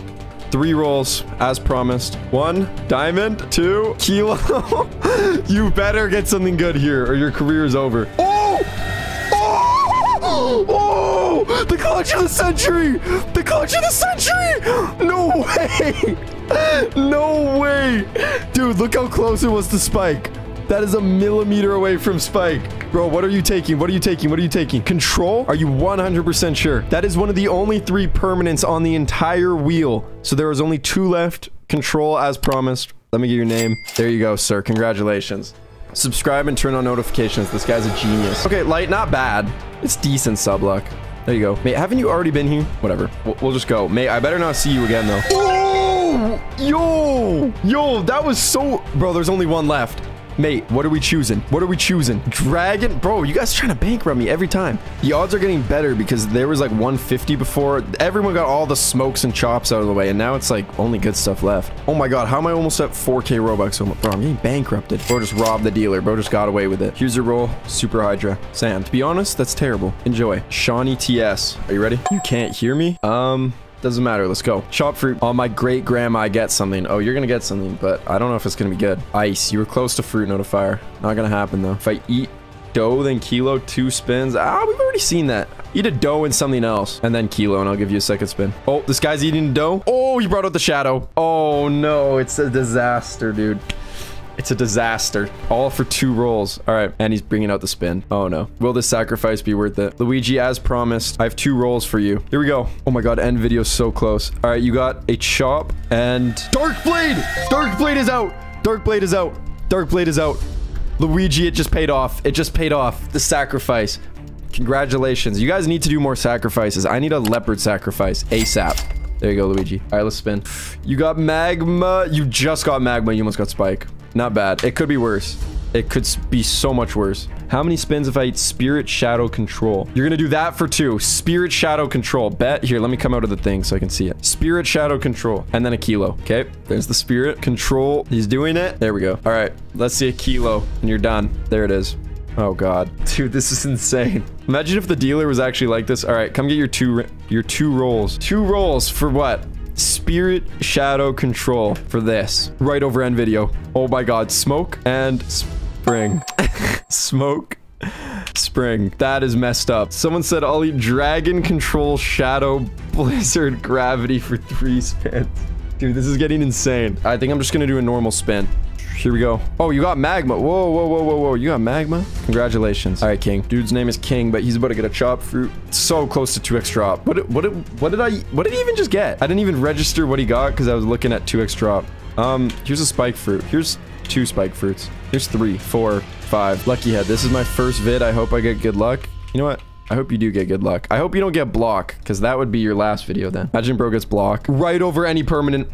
Three rolls, as promised. One, diamond. Two, kilo. you better get something good here or your career is over. Oh! Oh! Oh! The clutch of the century! The clutch of the century! No way! No way! Dude, look how close it was to Spike. That is a millimeter away from Spike. Bro, what are you taking? What are you taking? What are you taking? Control? Are you 100% sure? That is one of the only three permanents on the entire wheel. So there is only two left. Control as promised. Let me get your name. There you go, sir. Congratulations. Subscribe and turn on notifications. This guy's a genius. Okay, light, not bad. It's decent sub luck. There you go. Mate, haven't you already been here? Whatever. We'll, we'll just go. Mate, I better not see you again, though. Oh! Yo! Yo, that was so... Bro, there's only one left. Mate, what are we choosing? What are we choosing? Dragon? Bro, you guys trying to bankrupt me every time. The odds are getting better because there was like 150 before. Everyone got all the smokes and chops out of the way, and now it's like only good stuff left. Oh my god, how am I almost at 4k Robux? Bro, I'm getting bankrupted. Bro just robbed the dealer. Bro just got away with it. Here's your roll. Super Hydra. Sam, To be honest, that's terrible. Enjoy. Shawnee TS. Are you ready? You can't hear me? Um... Doesn't matter. Let's go. Chop fruit. On my great grandma, I get something. Oh, you're gonna get something, but I don't know if it's gonna be good. Ice. You were close to fruit notifier. Not gonna happen though. If I eat dough, then kilo, two spins. Ah, we've already seen that. Eat a dough and something else, and then kilo, and I'll give you a second spin. Oh, this guy's eating dough. Oh, he brought out the shadow. Oh no, it's a disaster, dude. It's a disaster. All for two rolls. All right. And he's bringing out the spin. Oh, no. Will this sacrifice be worth it? Luigi, as promised, I have two rolls for you. Here we go. Oh, my God. End video so close. All right. You got a chop and... Dark Blade! Dark Blade is out! Dark Blade is out. Dark Blade is out. Luigi, it just paid off. It just paid off. The sacrifice. Congratulations. You guys need to do more sacrifices. I need a leopard sacrifice ASAP. There you go, Luigi. All right, let's spin. You got magma. You just got magma. You almost got spike. Not bad. It could be worse. It could be so much worse. How many spins if I eat Spirit Shadow Control? You're gonna do that for two. Spirit Shadow Control. Bet. Here, let me come out of the thing so I can see it. Spirit Shadow Control. And then a kilo. Okay. There's the Spirit Control. He's doing it. There we go. All right. Let's see a kilo. And you're done. There it is. Oh god. Dude, this is insane. Imagine if the dealer was actually like this. All right, come get your two your two rolls. Two rolls for what? Spirit Shadow Control for this. Right over end video. Oh my god. Smoke and spring. Smoke. Spring. That is messed up. Someone said I'll eat Dragon Control Shadow Blizzard Gravity for three spins. Dude, this is getting insane. I think I'm just gonna do a normal spin. Here we go. Oh, you got magma. Whoa, whoa, whoa, whoa, whoa. You got magma? Congratulations. All right, King. Dude's name is King, but he's about to get a chop fruit. So close to 2x drop. What, what, what did I, what did he even just get? I didn't even register what he got because I was looking at 2x drop. Um, here's a spike fruit. Here's two spike fruits. Here's three, four, five. Lucky head. This is my first vid. I hope I get good luck. You know what? I hope you do get good luck. I hope you don't get block, because that would be your last video then. Imagine bro gets block. Right over any permanent.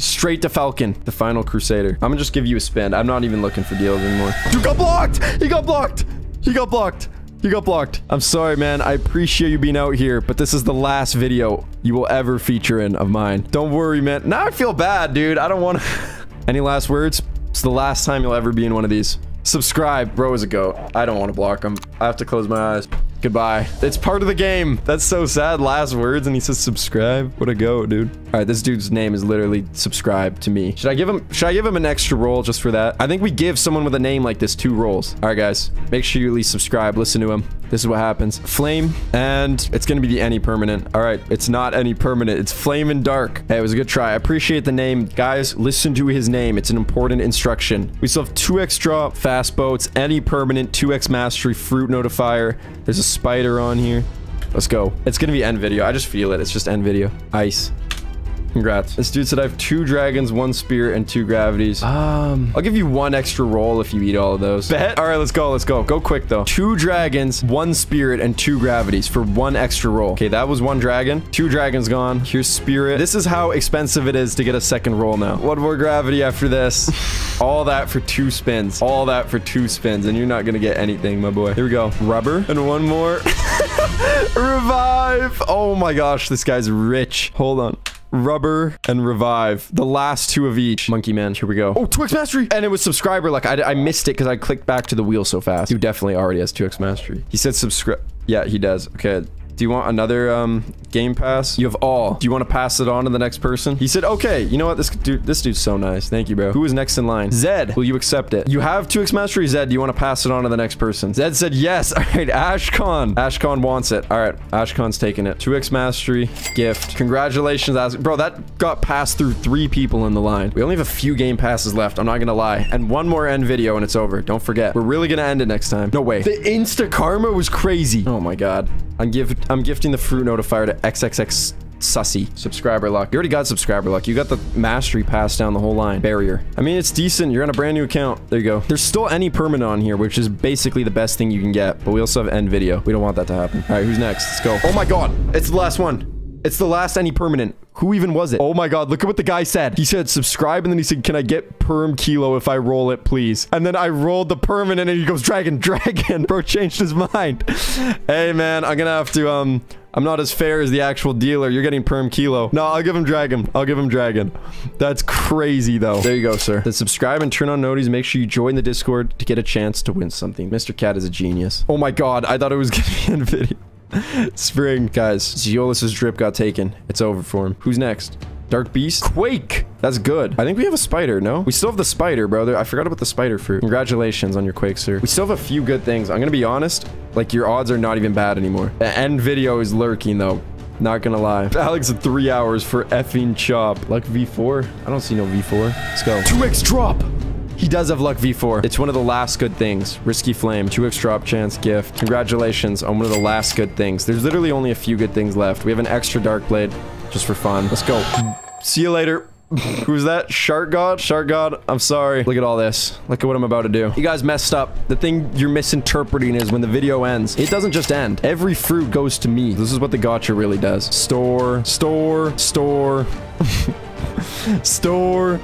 Straight to Falcon, the final Crusader. I'm gonna just give you a spin. I'm not even looking for deals anymore. Dude got blocked! He got blocked! He got blocked! He got blocked. I'm sorry, man. I appreciate you being out here, but this is the last video you will ever feature in of mine. Don't worry, man. Now I feel bad, dude. I don't want to... Any last words? It's the last time you'll ever be in one of these. Subscribe. Bro is a goat. I don't want to block him. I have to close my eyes. Goodbye. It's part of the game. That's so sad. Last words and he says subscribe. What a go, dude. All right, this dude's name is literally subscribe to me. Should I give him should I give him an extra roll just for that? I think we give someone with a name like this two rolls. All right, guys. Make sure you at least subscribe. Listen to him. This is what happens. Flame and it's going to be the any permanent. All right, it's not any permanent. It's flame and dark. Hey, it was a good try. I appreciate the name. Guys, listen to his name. It's an important instruction. We still have 2x drop, fast boats, any permanent, 2x mastery, fruit notifier. There's a spider on here. Let's go. It's gonna be end video. I just feel it. It's just end video. Ice. Congrats. This dude said I have two dragons, one spirit, and two gravities. Um, I'll give you one extra roll if you eat all of those. Bet? All right, let's go. Let's go. Go quick, though. Two dragons, one spirit, and two gravities for one extra roll. Okay, that was one dragon. Two dragons gone. Here's spirit. This is how expensive it is to get a second roll now. One more gravity after this. all that for two spins. All that for two spins, and you're not gonna get anything, my boy. Here we go. Rubber. And one more. Revive. Oh my gosh, this guy's rich. Hold on. Rubber and revive. The last two of each. Monkey man, here we go. Oh, 2x mastery. And it was subscriber luck. I, I missed it because I clicked back to the wheel so fast. He definitely already has 2x mastery. He said subscribe. Yeah, he does. Okay. Do you want another um, game pass? You have all. Do you want to pass it on to the next person? He said, okay. You know what? This dude, this dude's so nice. Thank you, bro. Who is next in line? Zed. Will you accept it? You have 2x mastery, Zed. Do you want to pass it on to the next person? Zed said yes. All right, Ashcon. Ashcon wants it. All right, Ashcon's taking it. 2x mastery, gift. Congratulations, Ash. Bro, that got passed through three people in the line. We only have a few game passes left. I'm not going to lie. And one more end video and it's over. Don't forget. We're really going to end it next time. No way. The insta karma was crazy. Oh my God. I'm, give I'm gifting the fruit notifier to XXX sussy. Subscriber luck. You already got subscriber luck. You got the mastery pass down the whole line. Barrier. I mean, it's decent. You're on a brand new account. There you go. There's still any permanent on here, which is basically the best thing you can get. But we also have end video. We don't want that to happen. All right, who's next? Let's go. Oh my god. It's the last one. It's the last any permanent. Who even was it? Oh my god, look at what the guy said. He said subscribe and then he said, can I get perm kilo if I roll it, please? And then I rolled the permanent and then he goes, dragon, dragon. Bro changed his mind. hey man, I'm gonna have to, um, I'm not as fair as the actual dealer. You're getting perm kilo. No, I'll give him dragon. I'll give him dragon. That's crazy though. There you go, sir. Then subscribe and turn on noties. Make sure you join the Discord to get a chance to win something. Mr. Cat is a genius. Oh my god, I thought it was gonna be in video. Spring. Guys, Zioles's drip got taken. It's over for him. Who's next? Dark Beast? Quake! That's good. I think we have a spider, no? We still have the spider, brother. I forgot about the spider fruit. Congratulations on your Quake, sir. We still have a few good things. I'm gonna be honest. Like, your odds are not even bad anymore. The end video is lurking, though. Not gonna lie. Alex at three hours for effing chop. Luck V4? I don't see no V4. Let's go. 2x drop! He does have luck V4. It's one of the last good things. Risky Flame, 2x drop chance, gift. Congratulations on one of the last good things. There's literally only a few good things left. We have an extra Dark Blade just for fun. Let's go. See you later. Who's that? Shark God? Shark God, I'm sorry. Look at all this. Look at what I'm about to do. You guys messed up. The thing you're misinterpreting is when the video ends, it doesn't just end. Every fruit goes to me. This is what the gacha really does. Store, store, store, store.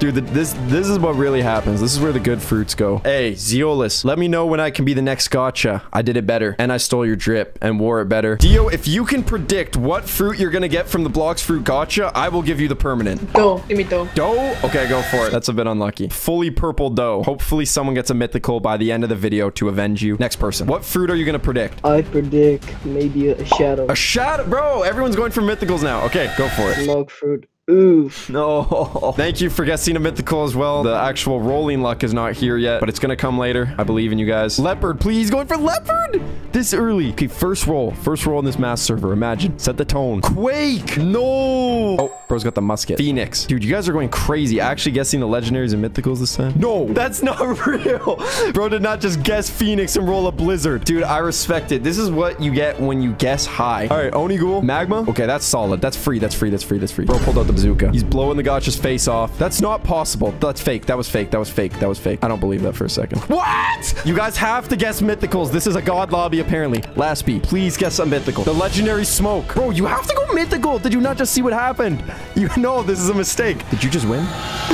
Dude, the, this this is what really happens. This is where the good fruits go. Hey, Zioles, let me know when I can be the next gacha. I did it better, and I stole your drip and wore it better. Dio, if you can predict what fruit you're gonna get from the Blox Fruit gacha, I will give you the permanent. Dough. Give me dough. Dough? Okay, go for it. That's a bit unlucky. Fully purple dough. Hopefully someone gets a mythical by the end of the video to avenge you. Next person. What fruit are you gonna predict? I predict maybe a shadow. A shadow? Bro, everyone's going for mythicals now. Okay, go for it. Log fruit. Oof. No. Thank you for guessing a mythical as well. The actual rolling luck is not here yet, but it's gonna come later. I believe in you guys. Leopard, please. Going for leopard. This early. Okay, first roll. First roll in this mass server. Imagine. Set the tone. Quake. No. Oh, bro's got the musket. Phoenix. Dude, you guys are going crazy. Actually guessing the legendaries and mythicals this time. No, that's not real. Bro did not just guess Phoenix and roll a blizzard. Dude, I respect it. This is what you get when you guess high. All right, Onigul. Magma. Okay, that's solid. That's free. That's free. That's free. That's free. Bro pulled out the bazooka. He's blowing the gacha's face off. That's not possible. That's fake. That was fake. That was fake. That was fake. I don't believe that for a second. What? You guys have to guess mythicals. This is a god lobby, apparently. Last beat. Please guess a mythical. The legendary smoke. Bro, you have to go mythical. Did you not just see what happened? You know this is a mistake. Did you just win?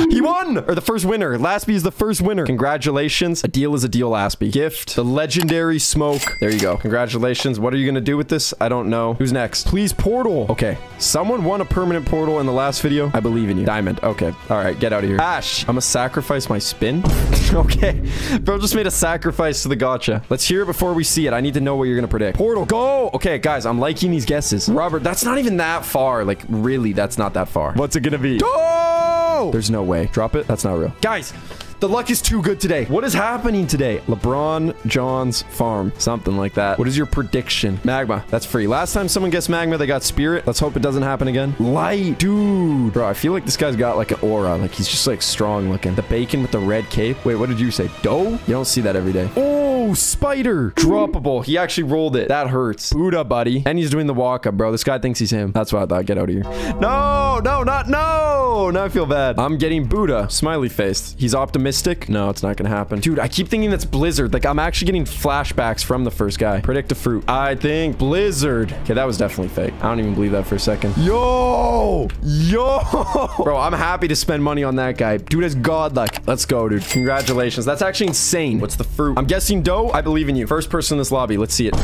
He won! Or the first winner. Lastby is the first winner. Congratulations. A deal is a deal, Lastby. Gift. The legendary smoke. There you go. Congratulations. What are you going to do with this? I don't know. Who's next? Please, portal. Okay. Someone won a permanent portal in the last video. I believe in you. Diamond. Okay. All right. Get out of here. Ash. I'm going to sacrifice my spin. okay. Bro just made a sacrifice to the gacha. Let's hear it before we see it. I need to know what you're going to predict. Portal. Go. Okay, guys. I'm liking these guesses. Robert, that's not even that far. Like, really, that's not that far. What's it going to be? Oh! There's no way. Drop it. That's not real. Guys, the luck is too good today. What is happening today? LeBron John's farm. Something like that. What is your prediction? Magma. That's free. Last time someone guessed magma, they got spirit. Let's hope it doesn't happen again. Light. Dude. Bro, I feel like this guy's got like an aura. Like he's just like strong looking. The bacon with the red cape. Wait, what did you say? Dough? You don't see that every day. Oh, spider. Droppable. He actually rolled it. That hurts. Buddha, buddy. And he's doing the walk up, bro. This guy thinks he's him. That's why I thought. Get out of here. No, no, not no. Now I feel bad. I'm getting Buddha. Smiley face. He's optimistic. No, it's not gonna happen. Dude, I keep thinking that's Blizzard. Like, I'm actually getting flashbacks from the first guy. Predict a fruit. I think Blizzard. Okay, that was definitely fake. I don't even believe that for a second. Yo! Yo! Bro, I'm happy to spend money on that guy. Dude has godlike. Let's go, dude. Congratulations. That's actually insane. What's the fruit? I'm guessing dough. I believe in you. First person in this lobby. Let's see it.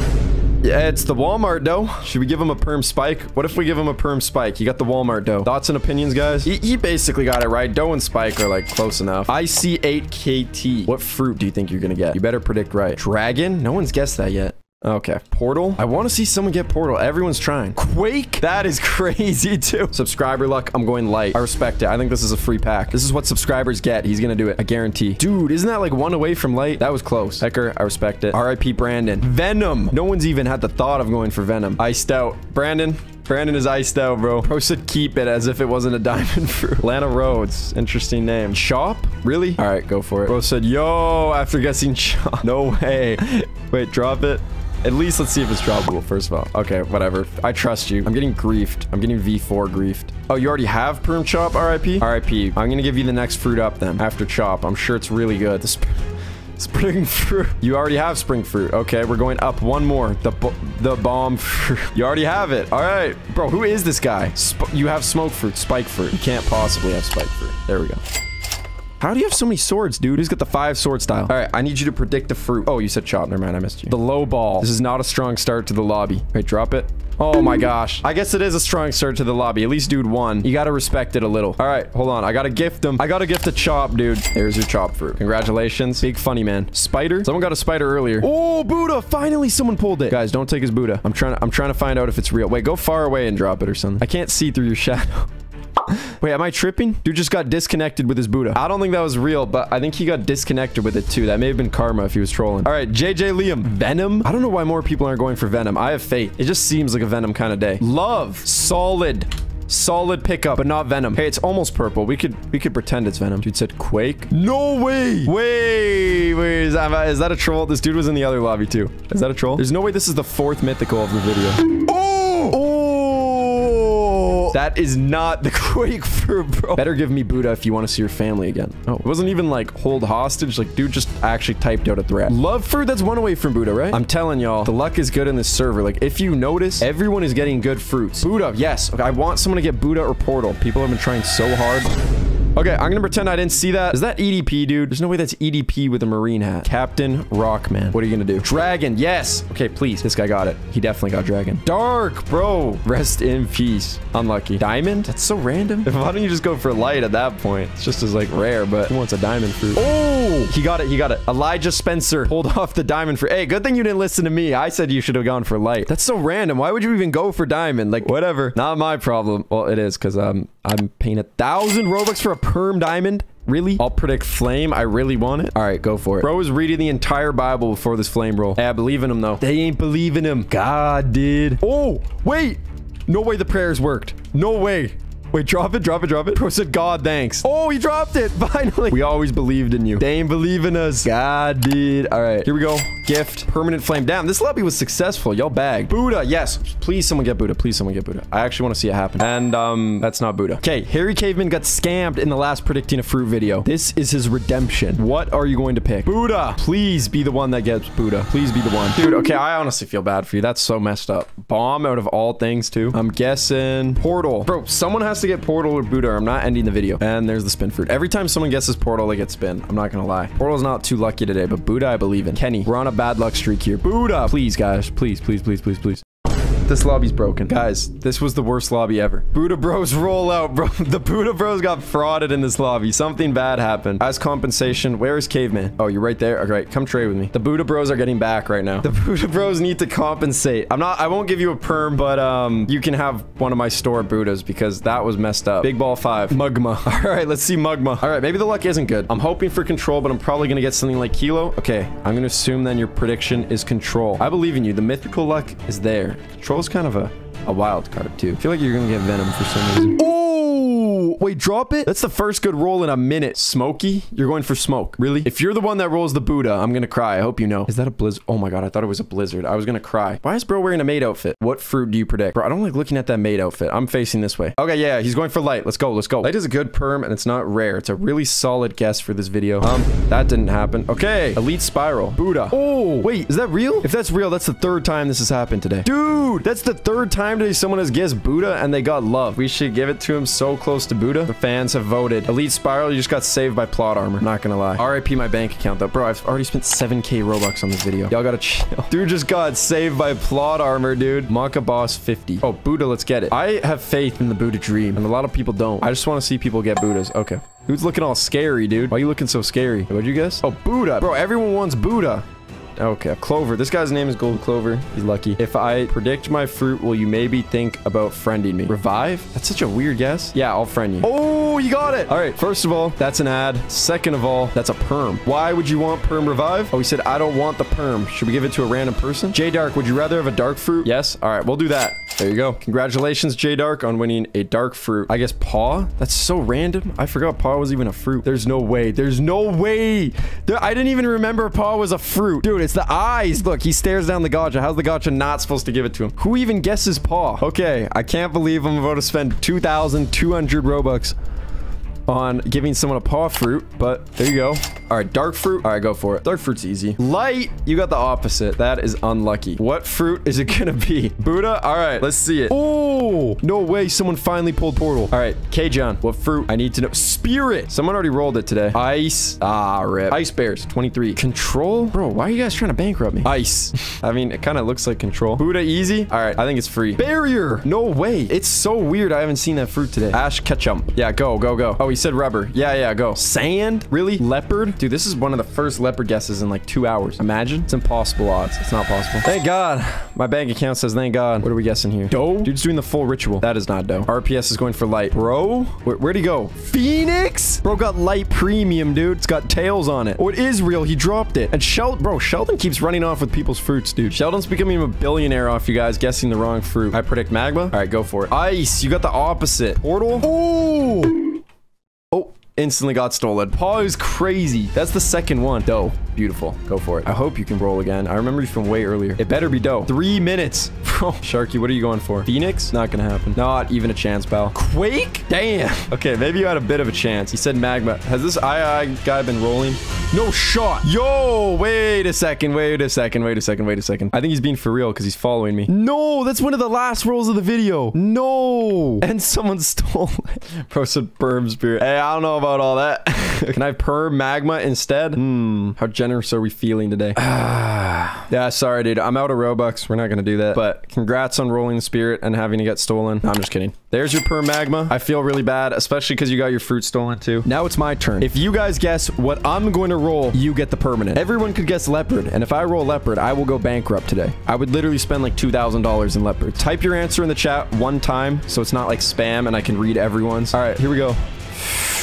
Yeah, it's the Walmart dough. Should we give him a perm spike? What if we give him a perm spike? You got the Walmart dough. Thoughts and opinions, guys? He, he basically got it right. Dough and spike are like close enough. IC8KT. What fruit do you think you're gonna get? You better predict right. Dragon? No one's guessed that yet. Okay. Portal? I want to see someone get Portal. Everyone's trying. Quake? That is crazy, too. Subscriber luck. I'm going light. I respect it. I think this is a free pack. This is what subscribers get. He's going to do it. I guarantee. Dude, isn't that like one away from light? That was close. Hecker, I respect it. RIP Brandon. Venom. No one's even had the thought of going for Venom. Iced out. Brandon, Brandon is iced out, bro. Bro said keep it as if it wasn't a diamond fruit. Lana Rhodes. Interesting name. Chop? Really? All right, go for it. Bro said, yo, after guessing chop. No way. Wait, drop it. At least let's see if it's droppable, first of all. Okay, whatever. I trust you. I'm getting griefed. I'm getting V4 griefed. Oh, you already have Perm Chop, RIP? RIP. I'm gonna give you the next fruit up then, after Chop. I'm sure it's really good. The sp spring fruit. You already have spring fruit. Okay, we're going up one more. The the bomb fruit. You already have it. All right. Bro, who is this guy? Sp you have smoke fruit, spike fruit. You can't possibly have spike fruit. There we go. How do you have so many swords, dude? Who's got the five sword style? All right, I need you to predict the fruit. Oh, you said chop. Never mind, I missed you. The low ball. This is not a strong start to the lobby. Wait, drop it. Oh my gosh. I guess it is a strong start to the lobby. At least dude won. You gotta respect it a little. All right, hold on. I gotta gift him. I gotta gift a chop, dude. There's your chop fruit. Congratulations. Big funny man. Spider? Someone got a spider earlier. Oh, Buddha. Finally someone pulled it. Guys, don't take his Buddha. I'm trying to, I'm trying to find out if it's real. Wait, go far away and drop it or something. I can't see through your shadow. Wait, am I tripping? Dude just got disconnected with his Buddha. I don't think that was real, but I think he got disconnected with it too. That may have been karma if he was trolling. All right, JJ Liam. Venom? I don't know why more people aren't going for Venom. I have faith. It just seems like a Venom kind of day. Love. Solid. Solid pickup, but not Venom. Hey, it's almost purple. We could we could pretend it's Venom. Dude said Quake. No way. Wait, wait. Is that, is that a troll? This dude was in the other lobby too. Is that a troll? There's no way this is the fourth mythical of the video. That is not the Quake fruit, bro. Better give me Buddha if you want to see your family again. Oh, it wasn't even like hold hostage. Like, dude just actually typed out a threat. Love fruit, that's one away from Buddha, right? I'm telling y'all, the luck is good in this server. Like, if you notice, everyone is getting good fruits. Buddha, yes. Okay, I want someone to get Buddha or Portal. People have been trying so hard. Okay, I'm gonna pretend I didn't see that. Is that EDP, dude? There's no way that's EDP with a marine hat. Captain Rockman. What are you gonna do? Dragon, yes. Okay, please. This guy got it. He definitely got dragon. Dark, bro. Rest in peace. Unlucky. Diamond? That's so random. Why don't you just go for light at that point? It's just as like rare, but who wants a diamond fruit? Oh, he got it. He got it. Elijah Spencer pulled off the diamond fruit. Hey, good thing you didn't listen to me. I said you should have gone for light. That's so random. Why would you even go for diamond? Like, whatever. Not my problem. Well, it is because um, I'm paying a thousand Robux for a perm diamond. Really? I'll predict flame. I really want it. All right, go for it. Bro is reading the entire Bible before this flame roll. Hey, I believe in him, though. They ain't believing him. God did. Oh, wait. No way the prayers worked. No way. Wait, drop it, drop it, drop it. Bro said, God, thanks. Oh, he dropped it. Finally. We always believed in you. They ain't believe in us. God did. All right, here we go. Gift. Permanent flame. Damn, this lobby was successful. Y'all bag. Buddha. Yes. Please, someone get Buddha. Please, someone get Buddha. I actually want to see it happen. And, um, that's not Buddha. Okay, Harry Caveman got scammed in the last predicting a fruit video. This is his redemption. What are you going to pick? Buddha. Please be the one that gets Buddha. Please be the one. Dude, okay, I honestly feel bad for you. That's so messed up. Bomb out of all things, too. I'm guessing Portal. Bro, someone has to get Portal or Buddha. Or I'm not ending the video. And there's the spin fruit. Every time someone guesses Portal, they get spin. I'm not gonna lie. Portal's not too lucky today, but Buddha, I believe in. Kenny, we're on a bad luck streak here. Buddha. Please, guys. Please, please, please, please, please. This lobby's broken. Guys, this was the worst lobby ever. Buddha Bros roll out, bro. The Buddha Bros got frauded in this lobby. Something bad happened. As compensation, where is Caveman? Oh, you're right there? All right, come trade with me. The Buddha Bros are getting back right now. The Buddha Bros need to compensate. I'm not, I won't give you a perm, but um, you can have one of my store Buddhas because that was messed up. Big Ball 5. Mugma. All right, let's see Mugma. All right, maybe the luck isn't good. I'm hoping for control, but I'm probably going to get something like Kilo. Okay, I'm going to assume then your prediction is control. I believe in you. The mythical luck is there. Control's kind of a a wild card too. I feel like you're gonna get Venom for some reason. Oh, wait, drop it? That's the first good roll in a minute. Smokey, you're going for smoke. Really? If you're the one that rolls the Buddha, I'm gonna cry. I hope you know. Is that a blizzard? Oh my god, I thought it was a blizzard. I was gonna cry. Why is bro wearing a maid outfit? What fruit do you predict? Bro, I don't like looking at that maid outfit. I'm facing this way. Okay, yeah, he's going for light. Let's go, let's go. Light is a good perm and it's not rare. It's a really solid guess for this video. Um, that didn't happen. Okay, elite spiral. Buddha. Oh, wait, is that real? If that's real, that's the third time this has happened today. Dude, that's the third time today someone has guessed Buddha and they got love. We should give it to him so close to Buddha. The fans have voted. Elite Spiral, you just got saved by plot armor. Not gonna lie. RIP my bank account though. Bro, I've already spent 7k Robux on this video. Y'all gotta chill. Dude just got saved by plot armor, dude. Maka Boss 50. Oh, Buddha, let's get it. I have faith in the Buddha dream, and a lot of people don't. I just want to see people get Buddhas. Okay. Who's looking all scary, dude? Why are you looking so scary? What'd you guess? Oh, Buddha. Bro, everyone wants Buddha. Okay, Clover. This guy's name is Gold Clover. He's lucky. If I predict my fruit, will you maybe think about friending me? Revive? That's such a weird guess. Yeah, I'll friend you. Oh, you got it. All right, first of all, that's an ad. Second of all, that's a perm. Why would you want perm revive? Oh, he said, I don't want the perm. Should we give it to a random person? J Dark, would you rather have a dark fruit? Yes? All right, we'll do that. There you go. Congratulations, J Dark, on winning a dark fruit. I guess paw? That's so random. I forgot paw was even a fruit. There's no way. There's no way. I didn't even remember paw was a fruit. Dude, it's the eyes. Look, he stares down the gacha. How's the gacha not supposed to give it to him? Who even guesses paw? Okay, I can't believe I'm about to spend 2,200 Robux on giving someone a paw fruit, but there you go. All right, dark fruit. All right, go for it. Dark fruit's easy. Light, you got the opposite. That is unlucky. What fruit is it gonna be? Buddha? All right, let's see it. Oh, no way. Someone finally pulled portal. All right, K-John, what fruit? I need to know. Spirit. Someone already rolled it today. Ice. Ah, rip. Ice bears, 23. Control? Bro, why are you guys trying to bankrupt me? Ice. I mean, it kind of looks like control. Buddha, easy. All right, I think it's free. Barrier. No way. It's so weird. I haven't seen that fruit today. Ash ketchum. Yeah, go, go, go. Oh, he said rubber. Yeah, yeah, go. Sand? Really? Leopard? Dude, this is one of the first leopard guesses in like two hours. Imagine. It's impossible odds. It's not possible. Thank God. My bank account says thank God. What are we guessing here? Dough? Dude's doing the full ritual. That is not dough. RPS is going for light. Bro? Where, where'd he go? Phoenix? Bro got light premium, dude. It's got tails on it. Oh, it is real. He dropped it. And Sheldon, bro, Sheldon keeps running off with people's fruits, dude. Sheldon's becoming a billionaire off you guys guessing the wrong fruit. I predict magma. All right, go for it. Ice. You got the opposite. Portal? Oh! Oh, instantly got stolen. Paw is crazy. That's the second one. Dough. Beautiful. Go for it. I hope you can roll again. I remember you from way earlier. It better be dope. Three minutes. Bro, Sharky, what are you going for? Phoenix? Not gonna happen. Not even a chance, pal. Quake? Damn. Okay, maybe you had a bit of a chance. He said magma. Has this II guy been rolling? No shot. Yo, wait a second. Wait a second. Wait a second. Wait a second. I think he's being for real because he's following me. No, that's one of the last rolls of the video. No. And someone stole it. Bro said perm spirit. Hey, I don't know about all that. Can I perm magma instead? Hmm. How generous are we feeling today? yeah, sorry, dude. I'm out of Robux. We're not going to do that. But congrats on rolling the spirit and having to get stolen. No, I'm just kidding. There's your perm magma. I feel really bad, especially because you got your fruit stolen too. Now it's my turn. If you guys guess what I'm going to roll, you get the permanent. Everyone could guess leopard. And if I roll leopard, I will go bankrupt today. I would literally spend like $2,000 in leopard. Type your answer in the chat one time so it's not like spam and I can read everyone's. All right, here we go.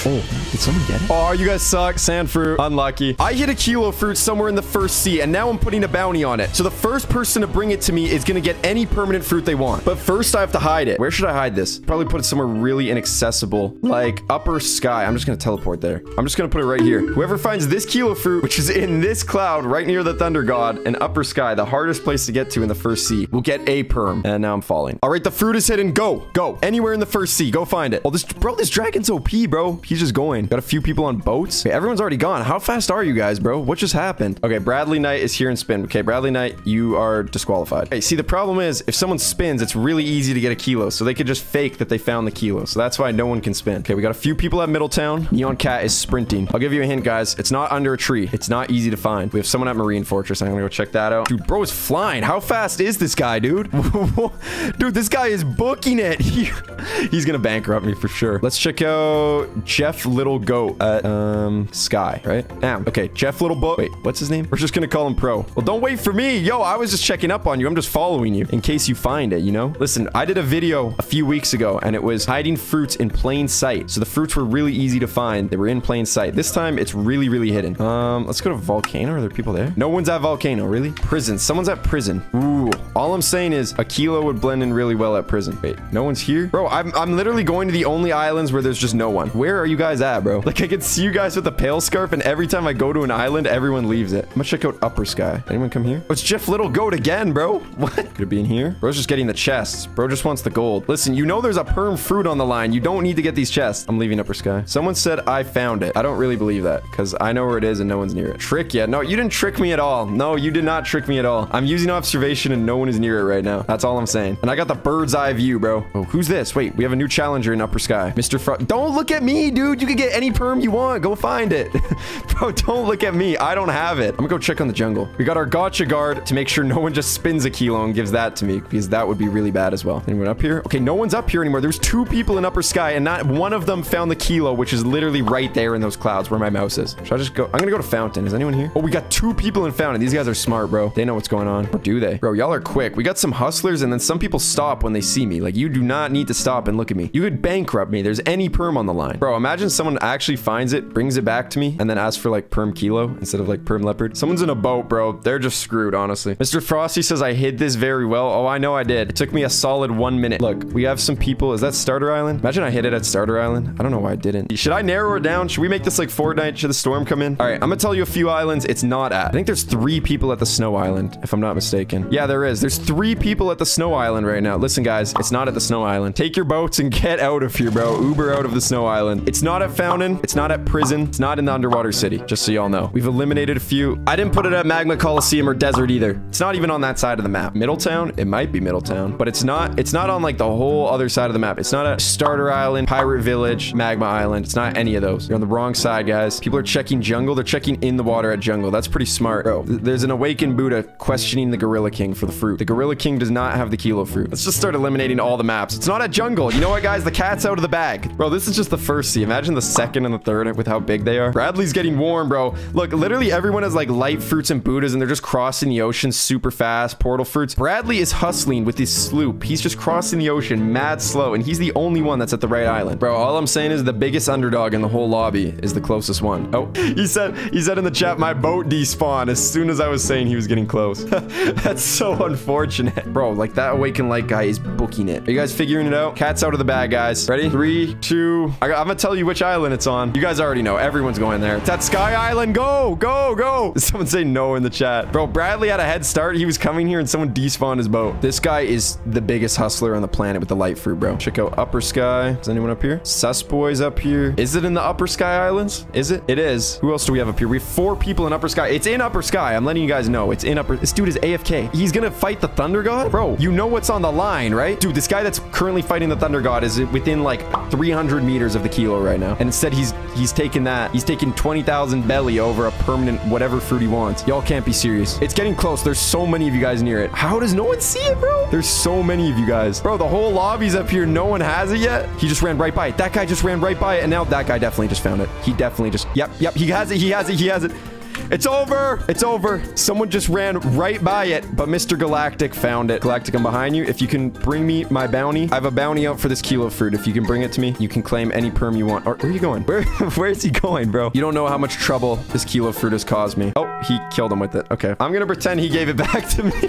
Oh, did someone get it? Oh, you guys suck. Sand fruit. Unlucky. I hit a kilo fruit somewhere in the first sea, and now I'm putting a bounty on it. So the first person to bring it to me is going to get any permanent fruit they want. But first, I have to hide it. Where should I hide this? Probably put it somewhere really inaccessible, like upper sky. I'm just going to teleport there. I'm just going to put it right here. Whoever finds this kilo fruit, which is in this cloud right near the thunder god and upper sky, the hardest place to get to in the first sea, will get a perm. And now I'm falling. All right, the fruit is hidden. Go. Go. Anywhere in the first sea. Go find it. Oh, this, bro, this dragon's OP, bro. He's just going. Got a few people on boats. Okay, everyone's already gone. How fast are you guys, bro? What just happened? Okay, Bradley Knight is here and spin. Okay, Bradley Knight, you are disqualified. Okay, see, the problem is if someone spins, it's really easy to get a kilo. So they could just fake that they found the kilo. So that's why no one can spin. Okay, we got a few people at Middletown. Neon Cat is sprinting. I'll give you a hint, guys. It's not under a tree. It's not easy to find. We have someone at Marine Fortress. I'm gonna go check that out. Dude, bro is flying. How fast is this guy, dude? dude, this guy is booking it. He, he's gonna bankrupt me for sure. Let's check out Jeff Little Goat at um Sky, right? Damn. Okay, Jeff Little Boat. Wait, what's his name? We're just gonna call him Pro. Well, don't wait for me. Yo, I was just checking up on you. I'm just following you in case you find it, you know? Listen, I did a video a few weeks ago and it was hiding fruits in plain sight. So the fruits were really easy to find. They were in plain sight. This time it's really, really hidden. Um, let's go to Volcano. Are there people there? No one's at Volcano, really? Prison. Someone's at prison. Ooh. All I'm saying is a kilo would blend in really well at prison. Wait, no one's here? Bro, I'm, I'm literally going to the only islands where there's just no one. Where are you guys at, bro? Like I can see you guys with the pale scarf and every time I go to an island, everyone leaves it. I'm gonna check out Upper Sky. Anyone come here? Oh, it's Jeff Little Goat again, bro. What? Could it be in here? Bro's just getting the chests. Bro just wants the gold. Listen, you know there's a perm fruit on the line. You don't need to get these chests. I'm leaving Upper Sky. Someone said I found it. I don't really believe that because I know where it is and no one's near it. Trick ya? No, you didn't trick me at all. No, you did not trick me at all. I'm using observation and no one is near it right now. That's all I'm saying. And I got the bird's eye view, bro. Oh, who's this? Wait, we have a new challenger in Upper Sky. Mr. Fro- Don't look at me, dude. You can get any perm you want. Go find it. bro, don't look at me. I don't have it. I'm gonna go check on the jungle. We got our gacha guard to make sure no one just spins a kilo and gives that to me because that would be really bad as well. Anyone up here? Okay, no one's up here anymore. There's two people in Upper Sky and not one of them found the kilo, which is literally right there in those clouds where my mouse is. Should I just go? I'm gonna go to Fountain. Is anyone here? Oh, we got two people in Fountain. These guys are smart, bro. They know what's going on. Or do they? Bro, y'all are quick. We got some hustlers and then some people stop when they see me. Like, you do not need to stop and look at me. You could bankrupt me. There's any perm on the line. Bro, imagine someone actually finds it, brings it back to me, and then asks for like perm kilo instead of like perm leopard. Someone's in a boat, bro. They're just screwed, honestly. Mr. Frosty says I hid this very well. Oh, I know I did. It took me a solid one minute. Look, we have some people. Is that Starter Island? Imagine I hit it at Starter Island. I don't know why I didn't. Should I narrow it down? Should we make this like Fortnite? Should the storm come in? All right, I'm gonna tell you a few islands it's not at. I think there's three people at the Snow Island, if I'm not mistaken. Yeah, there is. There's three people at the Snow Island right now. Listen, guys, it's not at the Snow Island. Take your boats and get out of here, bro. Uber out of the Snow Island. It's not at Fountain. It's not at Prison. It's not in the Underwater City, just so y'all know. We've eliminated a few. I didn't put it at Magma Coliseum or Desert either. It's not even on that side of the map. Middletown? It might be Middletown, but it's not. It's not on like the whole other side of the map. It's not at Starter Island, Pirate Village, Magma Island. It's not any of those. You're on the wrong side, guys. People are checking jungle. They're checking in the water at jungle. That's pretty smart. Bro, th- there's an awakened Buddha questioning the Gorilla King for the fruit. The Gorilla King does not have the kilo fruit. Let's just start eliminating all the maps. It's not at jungle. You know what, guys? The cat's out of the bag. Bro, this is just the first sea. Imagine the second and the third with how big they are. Bradley's getting warm, bro. Look, literally everyone has like light fruits and Buddhas and they're just crossing the ocean super fast. Portal fruits. Bradley is hustling with his sloop. He's just crossing the ocean mad slow and he's the only one that's at the right island. Bro, all I'm saying is the biggest underdog in the whole lobby is the closest one. Oh, he said, he said in the chat, my boat despawned as soon as I was saying he was getting close. that's so unfortunate. Bro, like that awakened light guy is booking it. Are you guys figuring it out? Cat's out of the bag, guys. Ready? Three, two. I, I'm gonna tell you which island it's on. You guys already know. Everyone's going there. It's at Sky Island. Go, go, go. Someone say no in the chat. Bro, Bradley had a head start. He was coming here and someone despawned his boat. This guy is the biggest hustler on the planet with the light fruit, bro. Check out Upper Sky. Is anyone up here? Sus Boy's up here. Is it in the Upper Sky Islands? Is it? It is. Who else do we have up here? We have four people in Upper Sky. It's in Upper Sky. I'm letting you guys know. It's in Upper. This dude is AFK. He's gonna fight the Thunder God? Bro, you know what's on the line, right? Dude, this guy that's currently fighting the Thunder God is within like 300 meters of the kilo right now. And instead, he's he's taking that. He's taking 20,000 Beli over a permanent whatever fruit he wants. Y'all can't be serious. It's getting close. There's so many of you guys near it. How does no one see it, bro? There's so many of you guys. Bro, the whole lobby's up here. No one has it yet. He just ran right by it. That guy just ran right by it. And now that guy definitely just found it. He definitely just, yep, yep. He has it. He has it. He has it. It's over. It's over. Someone just ran right by it, but Mr. Galactic found it. Galactic, I'm behind you. If you can bring me my bounty, I have a bounty out for this kilo fruit. If you can bring it to me, you can claim any perm you want. Or, where are you going? Where, where is he going, bro? You don't know how much trouble this kilo fruit has caused me. Oh, he killed him with it. Okay. I'm gonna pretend he gave it back to me.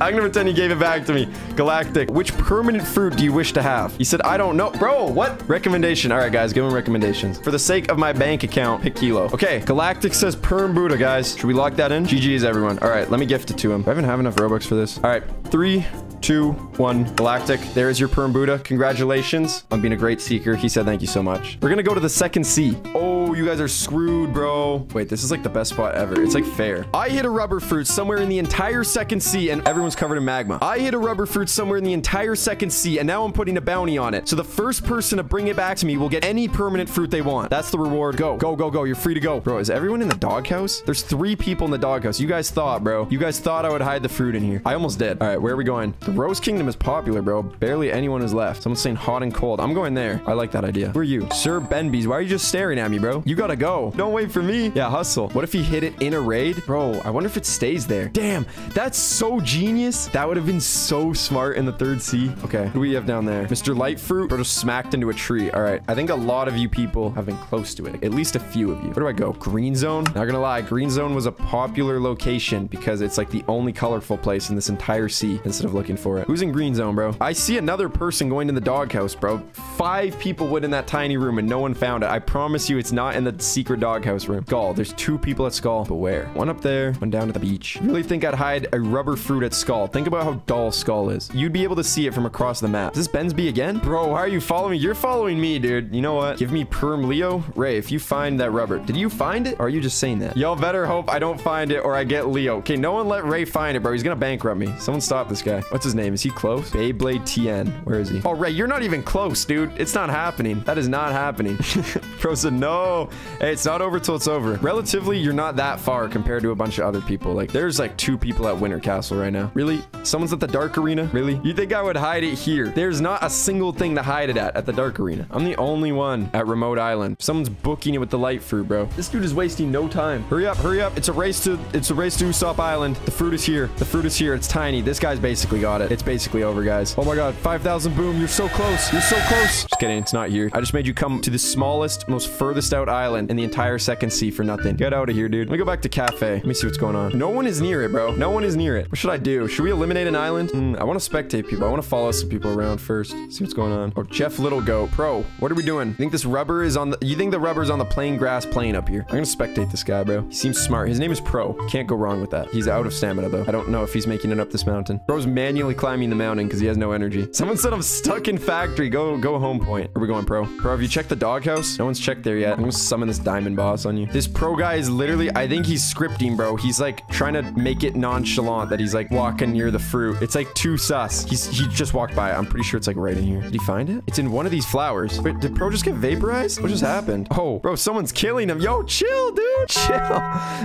I'm gonna pretend he gave it back to me. Galactic, which permanent fruit do you wish to have? He said, I don't know. Bro, what? Recommendation. All right, guys, give him recommendations. For the sake of my bank account, pick kilo. Okay, Galactic says perm Buddha, guys. Should we lock that in? GG's, everyone. All right, let me gift it to him. I haven't have enough Robux for this. All right, three, two, one. Galactic, there is your perm Buddha. Congratulations on being a great seeker. He said thank you so much. We're gonna go to the second sea. Oh, you guys are screwed, bro. Wait, this is like the best spot ever. It's like fair. I hit a rubber fruit somewhere in the entire second sea and everyone's covered in magma. I hit a rubber fruit somewhere in the entire second sea and now I'm putting a bounty on it. So the first person to bring it back to me will get any permanent fruit they want. That's the reward. Go, go, go, go. You're free to go. Bro, is everyone in the doghouse? There's three people in the doghouse. You guys thought, bro. You guys thought I would hide the fruit in here. I almost did. All right, where are we going? The Rose Kingdom is popular, bro. Barely anyone is left. Someone's saying hot and cold. I'm going there. I like that idea. Who are you? Sir Benbees. Why are you just staring at me, bro? You gotta go. Don't wait for me. Yeah, hustle. What if he hit it in a raid? Bro, I wonder if it stays there. Damn, that's so genius. That would have been so smart in the third Sea. Okay, who do we have down there? Mr. Lightfruit, bro, just smacked into a tree. All right, I think a lot of you people have been close to it. At least a few of you. Where do I go? Green Zone? Not gonna lie, Green Zone was a popular location because it's like the only colorful place in this entire sea instead of looking for it. Who's in Green Zone, bro? I see another person going to the doghouse, bro. Five people went in that tiny room and no one found it. I promise you it's not in the secret doghouse room. Skull, there's two people at Skull, but where? One up there, one down at the beach. Really think I'd hide a rubber fruit at Skull? Think about how dull Skull is. You'd be able to see it from across the map. Is this Bensby again? Bro, why are you following me? You're following me, dude. You know what? Give me Perm Leo. Ray, if you find that rubber, did you find it? Or are you just saying that? Y'all better hope I don't find it or I get Leo. Okay, no one let Ray find it, bro. He's gonna bankrupt me. Someone stop this guy. What's his name? Is he close? Beyblade TN. Where is he? Oh, Ray, you're not even close, dude. It's not happening. That is not happening. Bro said, no. Hey, it's not over till it's over. Relatively, you're not that far compared to a bunch of other people. Like, there's like two people at Winter Castle right now. Really? Someone's at the Dark Arena? Really? You think I would hide it here? There's not a single thing to hide it at at the Dark Arena. I'm the only one at Remote Island. Someone's booking it with the light fruit, bro. This dude is wasting no time. Hurry up, hurry up. It's a race to it's a race to Usopp Island. The fruit is here. The fruit is here. It's tiny. This guy's basically got it. It's basically over, guys. Oh my god. 5,000 boom. You're so close. You're so close. Just kidding. It's not here. I just made you come to the smallest, most furthest out island in the entire second sea for nothing. Get out of here, dude. Let me go back to cafe. Let me see what's going on. No one is near it, bro. No one is near it. What should I do? Should we eliminate an island? Hmm, I want to spectate people. I want to follow some people around first. See what's going on. Oh, Jeff Little Goat. Pro. What are we doing? You think this rubber is on the... You think the rubber is on the plain grass plane up here? I'm going to spectate this guy, bro. He seems smart. His name is Pro. Can't go wrong with that. He's out of stamina, though. I don't know if he's making it up this mountain. Bro's manually climbing the mountain because he has no energy. Someone said I'm stuck in factory. Go go home point. Where are we going, Pro? Pro, have you checked the doghouse? No one's checked there yet. I'm going to summon this diamond boss on you. This Pro guy is literally... I think he's scripting, bro. He's like trying to make it nonchalant that he's like walking near the fruit. It's like too sus. He's He just walked by. I'm pretty sure it's like right in here. Did he find it? It's in one of these flowers. Wait, did Pro just get vaporized? What just happened? Oh, bro, someone's killing him. Yo, chill, dude. Chill.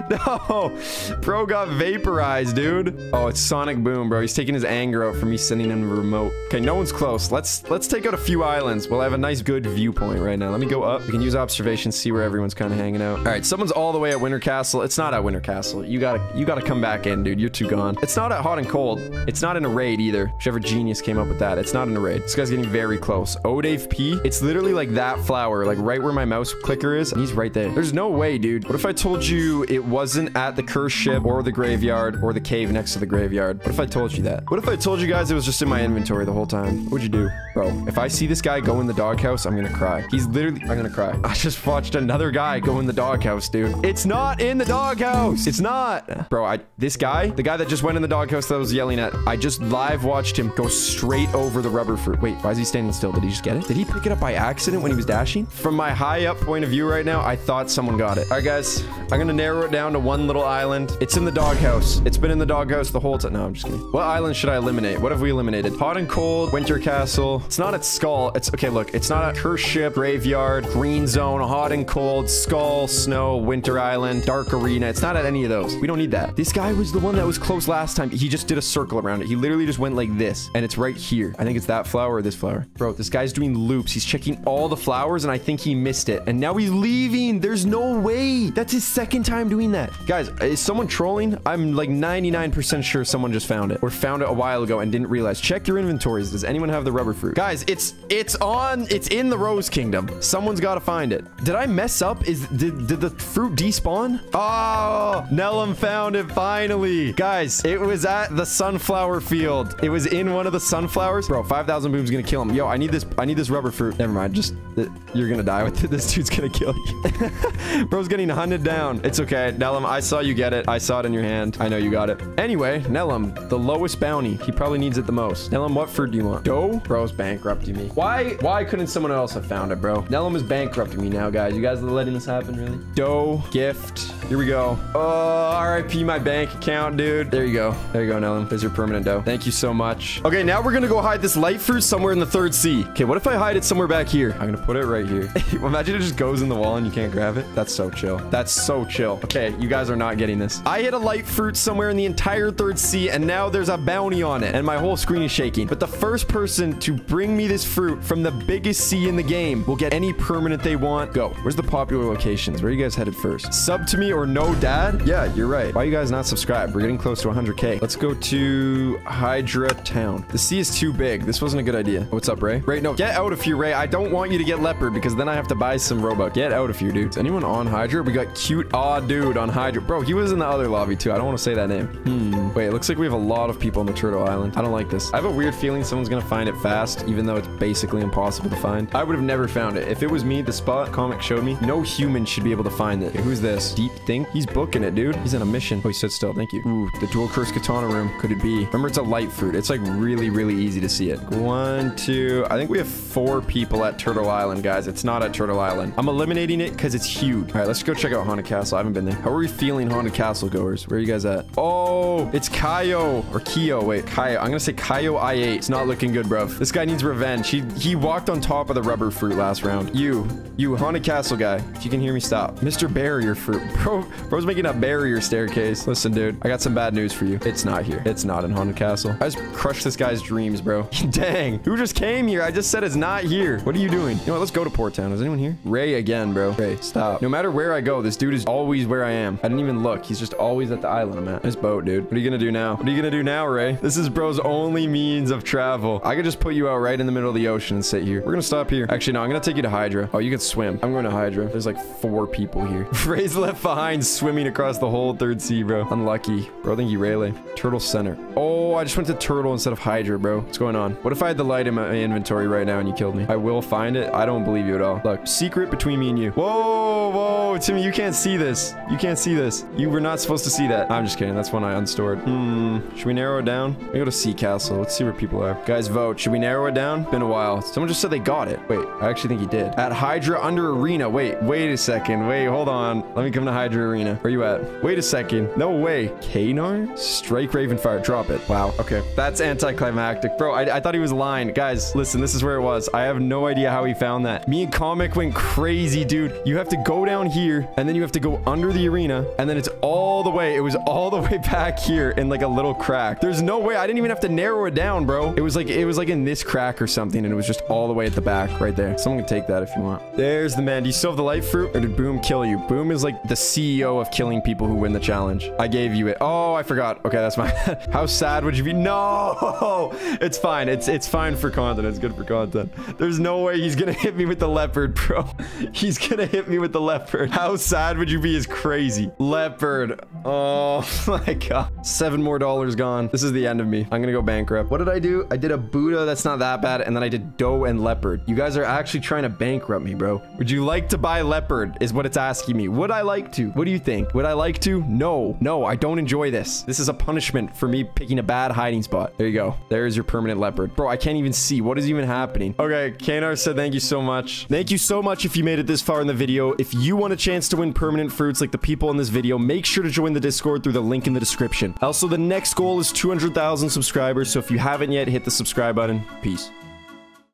No. Pro got vaporized, dude. Oh, it's Sonic Boom, bro. He's taking his anger out for me sending him a remote. Okay, no one's close. Let's let's take out a few islands. We'll have a nice, good viewpoint right now. Let me go up. We can use observation, see where everyone's kind of hanging out. All right, someone's all the way at Winter Castle. It's not at Winter Castle. You gotta you gotta come back in, dude. You're too gone. It's not at Hot and Cold. It's not in a raid either. Whichever genius came up with that. It's not in a raid. This guy's getting very close. Odave P. It's literally like that flower, like right where my mouse clicker is. And he's right there. There's no way, dude. What if I told you it wasn't at the curse ship or the graveyard or the cave next to the graveyard? What if I told you that? What if I told you guys it was just in my inventory the whole time? What would you do? Bro, if I see this guy go in the doghouse, I'm gonna cry. He's literally, I'm gonna cry. I just watched another guy go in the doghouse, dude. It's not in the doghouse. It's not. Bro, I, this guy, the guy that just went in the doghouse that I was yelling at, I just live watched him go straight over the rubber fruit. Wait, why is he standing still? Did he just get it? Did he pick it up by accident when he was dashing? From my high up point of view right now, I thought someone got it. All right, guys, I'm gonna narrow it down to one little island. It's in the doghouse. It's been in the doghouse the whole time. No, I'm just kidding. What island should I eliminate? What have we eliminated? Hot and cold, winter castle. It's not at skull. It's okay. Look, it's not at curse ship, graveyard, green zone, hot and cold, skull, snow, winter island, dark arena. It's not at any of those. We don't need that. This guy was the one that was close last time. He just did a circle around it. He literally just went like this, and it's right here. I think it's that flower or this flower. Bro, this guy's doing loops. He's checking all the flowers, and I think he missed it. And now he's leaving. There's no way. That's his second time doing that. Guys, is someone trolling? I'm like 99% sure someone just found it or found it a while ago and didn't realize. Check your inventories. Does anyone have the rubber fruit? Guys, it's it's on. It's in the Rose Kingdom. Someone's got to find it. Did I mess up? Is did, did the fruit despawn? Oh, Nellum found it finally. Guys, it was at the sunflower field. It was in one of the sunflowers. Bro, 5,000 boom's gonna kill him. Yo, I need this. I need this rubber fruit. Never mind. Just uh, you're gonna die with it. This dude's gonna kill you. Bro's getting hunted down. It's okay. Nellum, I saw you get it. I saw it in your hand. I know you got it. Anyway, Nellum, the lowest bounty. He probably needs it the most. Nellum, what fruit do you want? Dough? Bro's bankrupting me. Why? Why couldn't someone else have found it, bro? Nellum is bankrupting me now, guys. You guys are letting this happen, really? Dough, gift. Here we go. Uh, oh, RIP my bank account, dude. There you go. There you go, Nellum. There's your permanent dough. Thank you so much. Okay, now we're gonna go hide this light fruit somewhere in the third sea. Okay, what if I hide it somewhere back here? I'm gonna put it right here. Imagine it just goes in the wall and you can't grab it. That's so chill. That's so chill. Okay, you guys are not getting this. I hit a light fruit somewhere in the entire third sea and now there's a bounty on it and my whole screen is shaking. But the first person to bring me this fruit from the biggest sea in the game will get any permanent they want. Go. Where's the popular locations? Where are you guys headed first? Sub to me or no dad? Yeah, you're right. Why are you guys not subscribed? We're getting close to 100k. Let's go to Hydra Town. The sea is too big. This wasn't a good idea. What's up, Ray? Ray, no, get out of here, Ray. I don't want you to get leopard because then I have to buy some Robux. Get out of here, dude. Is anyone on Hydra? We got cute aw dude on Hydra. Bro, he was in the other lobby too. I don't want to say that name. Hmm. Wait, it looks like we have a lot of people on the Turtle Island. I don't like this. I have a weird feeling someone's gonna find it fast, even though it's basically impossible to find. I would have never found it. If it was me, the spot comic showed me, no human should be able to find it. Okay, who's this? Deep Think? He's booking it, dude. He's on a mission. Oh, he stood still. Thank you. Ooh, the dual curse katana room. Could it be? Remember, it's a light fruit. It's like really, really easy to see it. One, two. I think we have four people at Turtle Island, guys. It's not at Turtle Island. I'm eliminating it because it's huge. All right, let's go check out Haunted Castle. I haven't been there. How are we feeling, Haunted Castle goers? Where are you guys at? Oh, it's Kaio or Kyo. Wait, Kaio. I'm gonna say Kaio I8. It's not looking good, bruv. This guy needs revenge. He he walked on top of the rubber fruit last round. You, you, Haunted Castle. Castle guy. If you can hear me, stop. Mr. Barrier Fruit. Bro, bro's making a barrier staircase. Listen, dude, I got some bad news for you. It's not here. It's not in Haunted Castle. I just crushed this guy's dreams, bro. Dang. Who just came here? I just said it's not here. What are you doing? You know what? Let's go to Port Town. Is anyone here? Ray again, bro. Ray, stop. No matter where I go, this dude is always where I am. I didn't even look. He's just always at the island I'm at. This boat, dude. What are you gonna do now? What are you gonna do now, Ray? This is bro's only means of travel. I could just put you out right in the middle of the ocean and sit here. We're gonna stop here. Actually, no, I'm gonna take you to Hydra. Oh, you can swim. I'm going to Hydra. There's like four people here. Ray's left behind swimming across the whole third sea, bro. Unlucky. Bro, thank you, Rayleigh. Turtle Center. Oh, I just went to Turtle instead of Hydra, bro. What's going on? What if I had the light in my inventory right now and you killed me? I will find it. I don't believe you at all. Look, secret between me and you. Whoa, whoa, Timmy, you can't see this. You can't see this. You were not supposed to see that. I'm just kidding. That's one I unstored. Hmm. Should we narrow it down? Let me go to Sea Castle. Let's see where people are. Guys, vote. Should we narrow it down? Been a while. Someone just said they got it. Wait, I actually think he did. At Hydra under Arena. Wait, wait a second. Wait, hold on. Let me come to Hydra Arena. Where you at? Wait a second. No way. Kanar? Strike Ravenfire. Drop it. Wow. Okay. That's anticlimactic. Bro, I, I thought he was lying. Guys, listen. This is where it was. I have no idea how he found that. Me and Comic went crazy, dude. You have to go down here, and then you have to go under the arena, and then it's all the way. It was all the way back here in like a little crack. There's no way. I didn't even have to narrow it down, bro. It was like, it was like in this crack or something, and it was just all the way at the back right there. Someone can take that if you want. There's the man. Do you still have the light fruit, or did Boom kill you? Boom is like the CEO of killing people who win the challenge. I gave you it. Oh, I forgot. Okay, that's my... How sad would you be? No! It's fine. It's it's fine for content. It's good for content. There's no way he's gonna hit me with the leopard, bro. He's gonna hit me with the leopard. How sad would you be is crazy. Leopard. Oh my god. Seven more dollars gone. This is the end of me. I'm gonna go bankrupt. What did I do? I did a Buddha. That's not that bad. And then I did dough and leopard. You guys are actually trying to bankrupt me, bro. Would you like to buy leopard is what it's asking me. Would I like to? What do you think? Would I like to? No. No, I don't enjoy this. This is a punishment for me picking a bad hiding spot. There you go. There's your permanent leopard. Bro, I can't even see. What is even happening? Okay, Kanar said thank you so much. Thank you so much if you made it this far in the video. If you want a chance to win permanent fruits like the people in this video, make sure to join the Discord through the link in the description. Also, the next goal is 200,000 subscribers, so if you haven't yet, hit the subscribe button. Peace.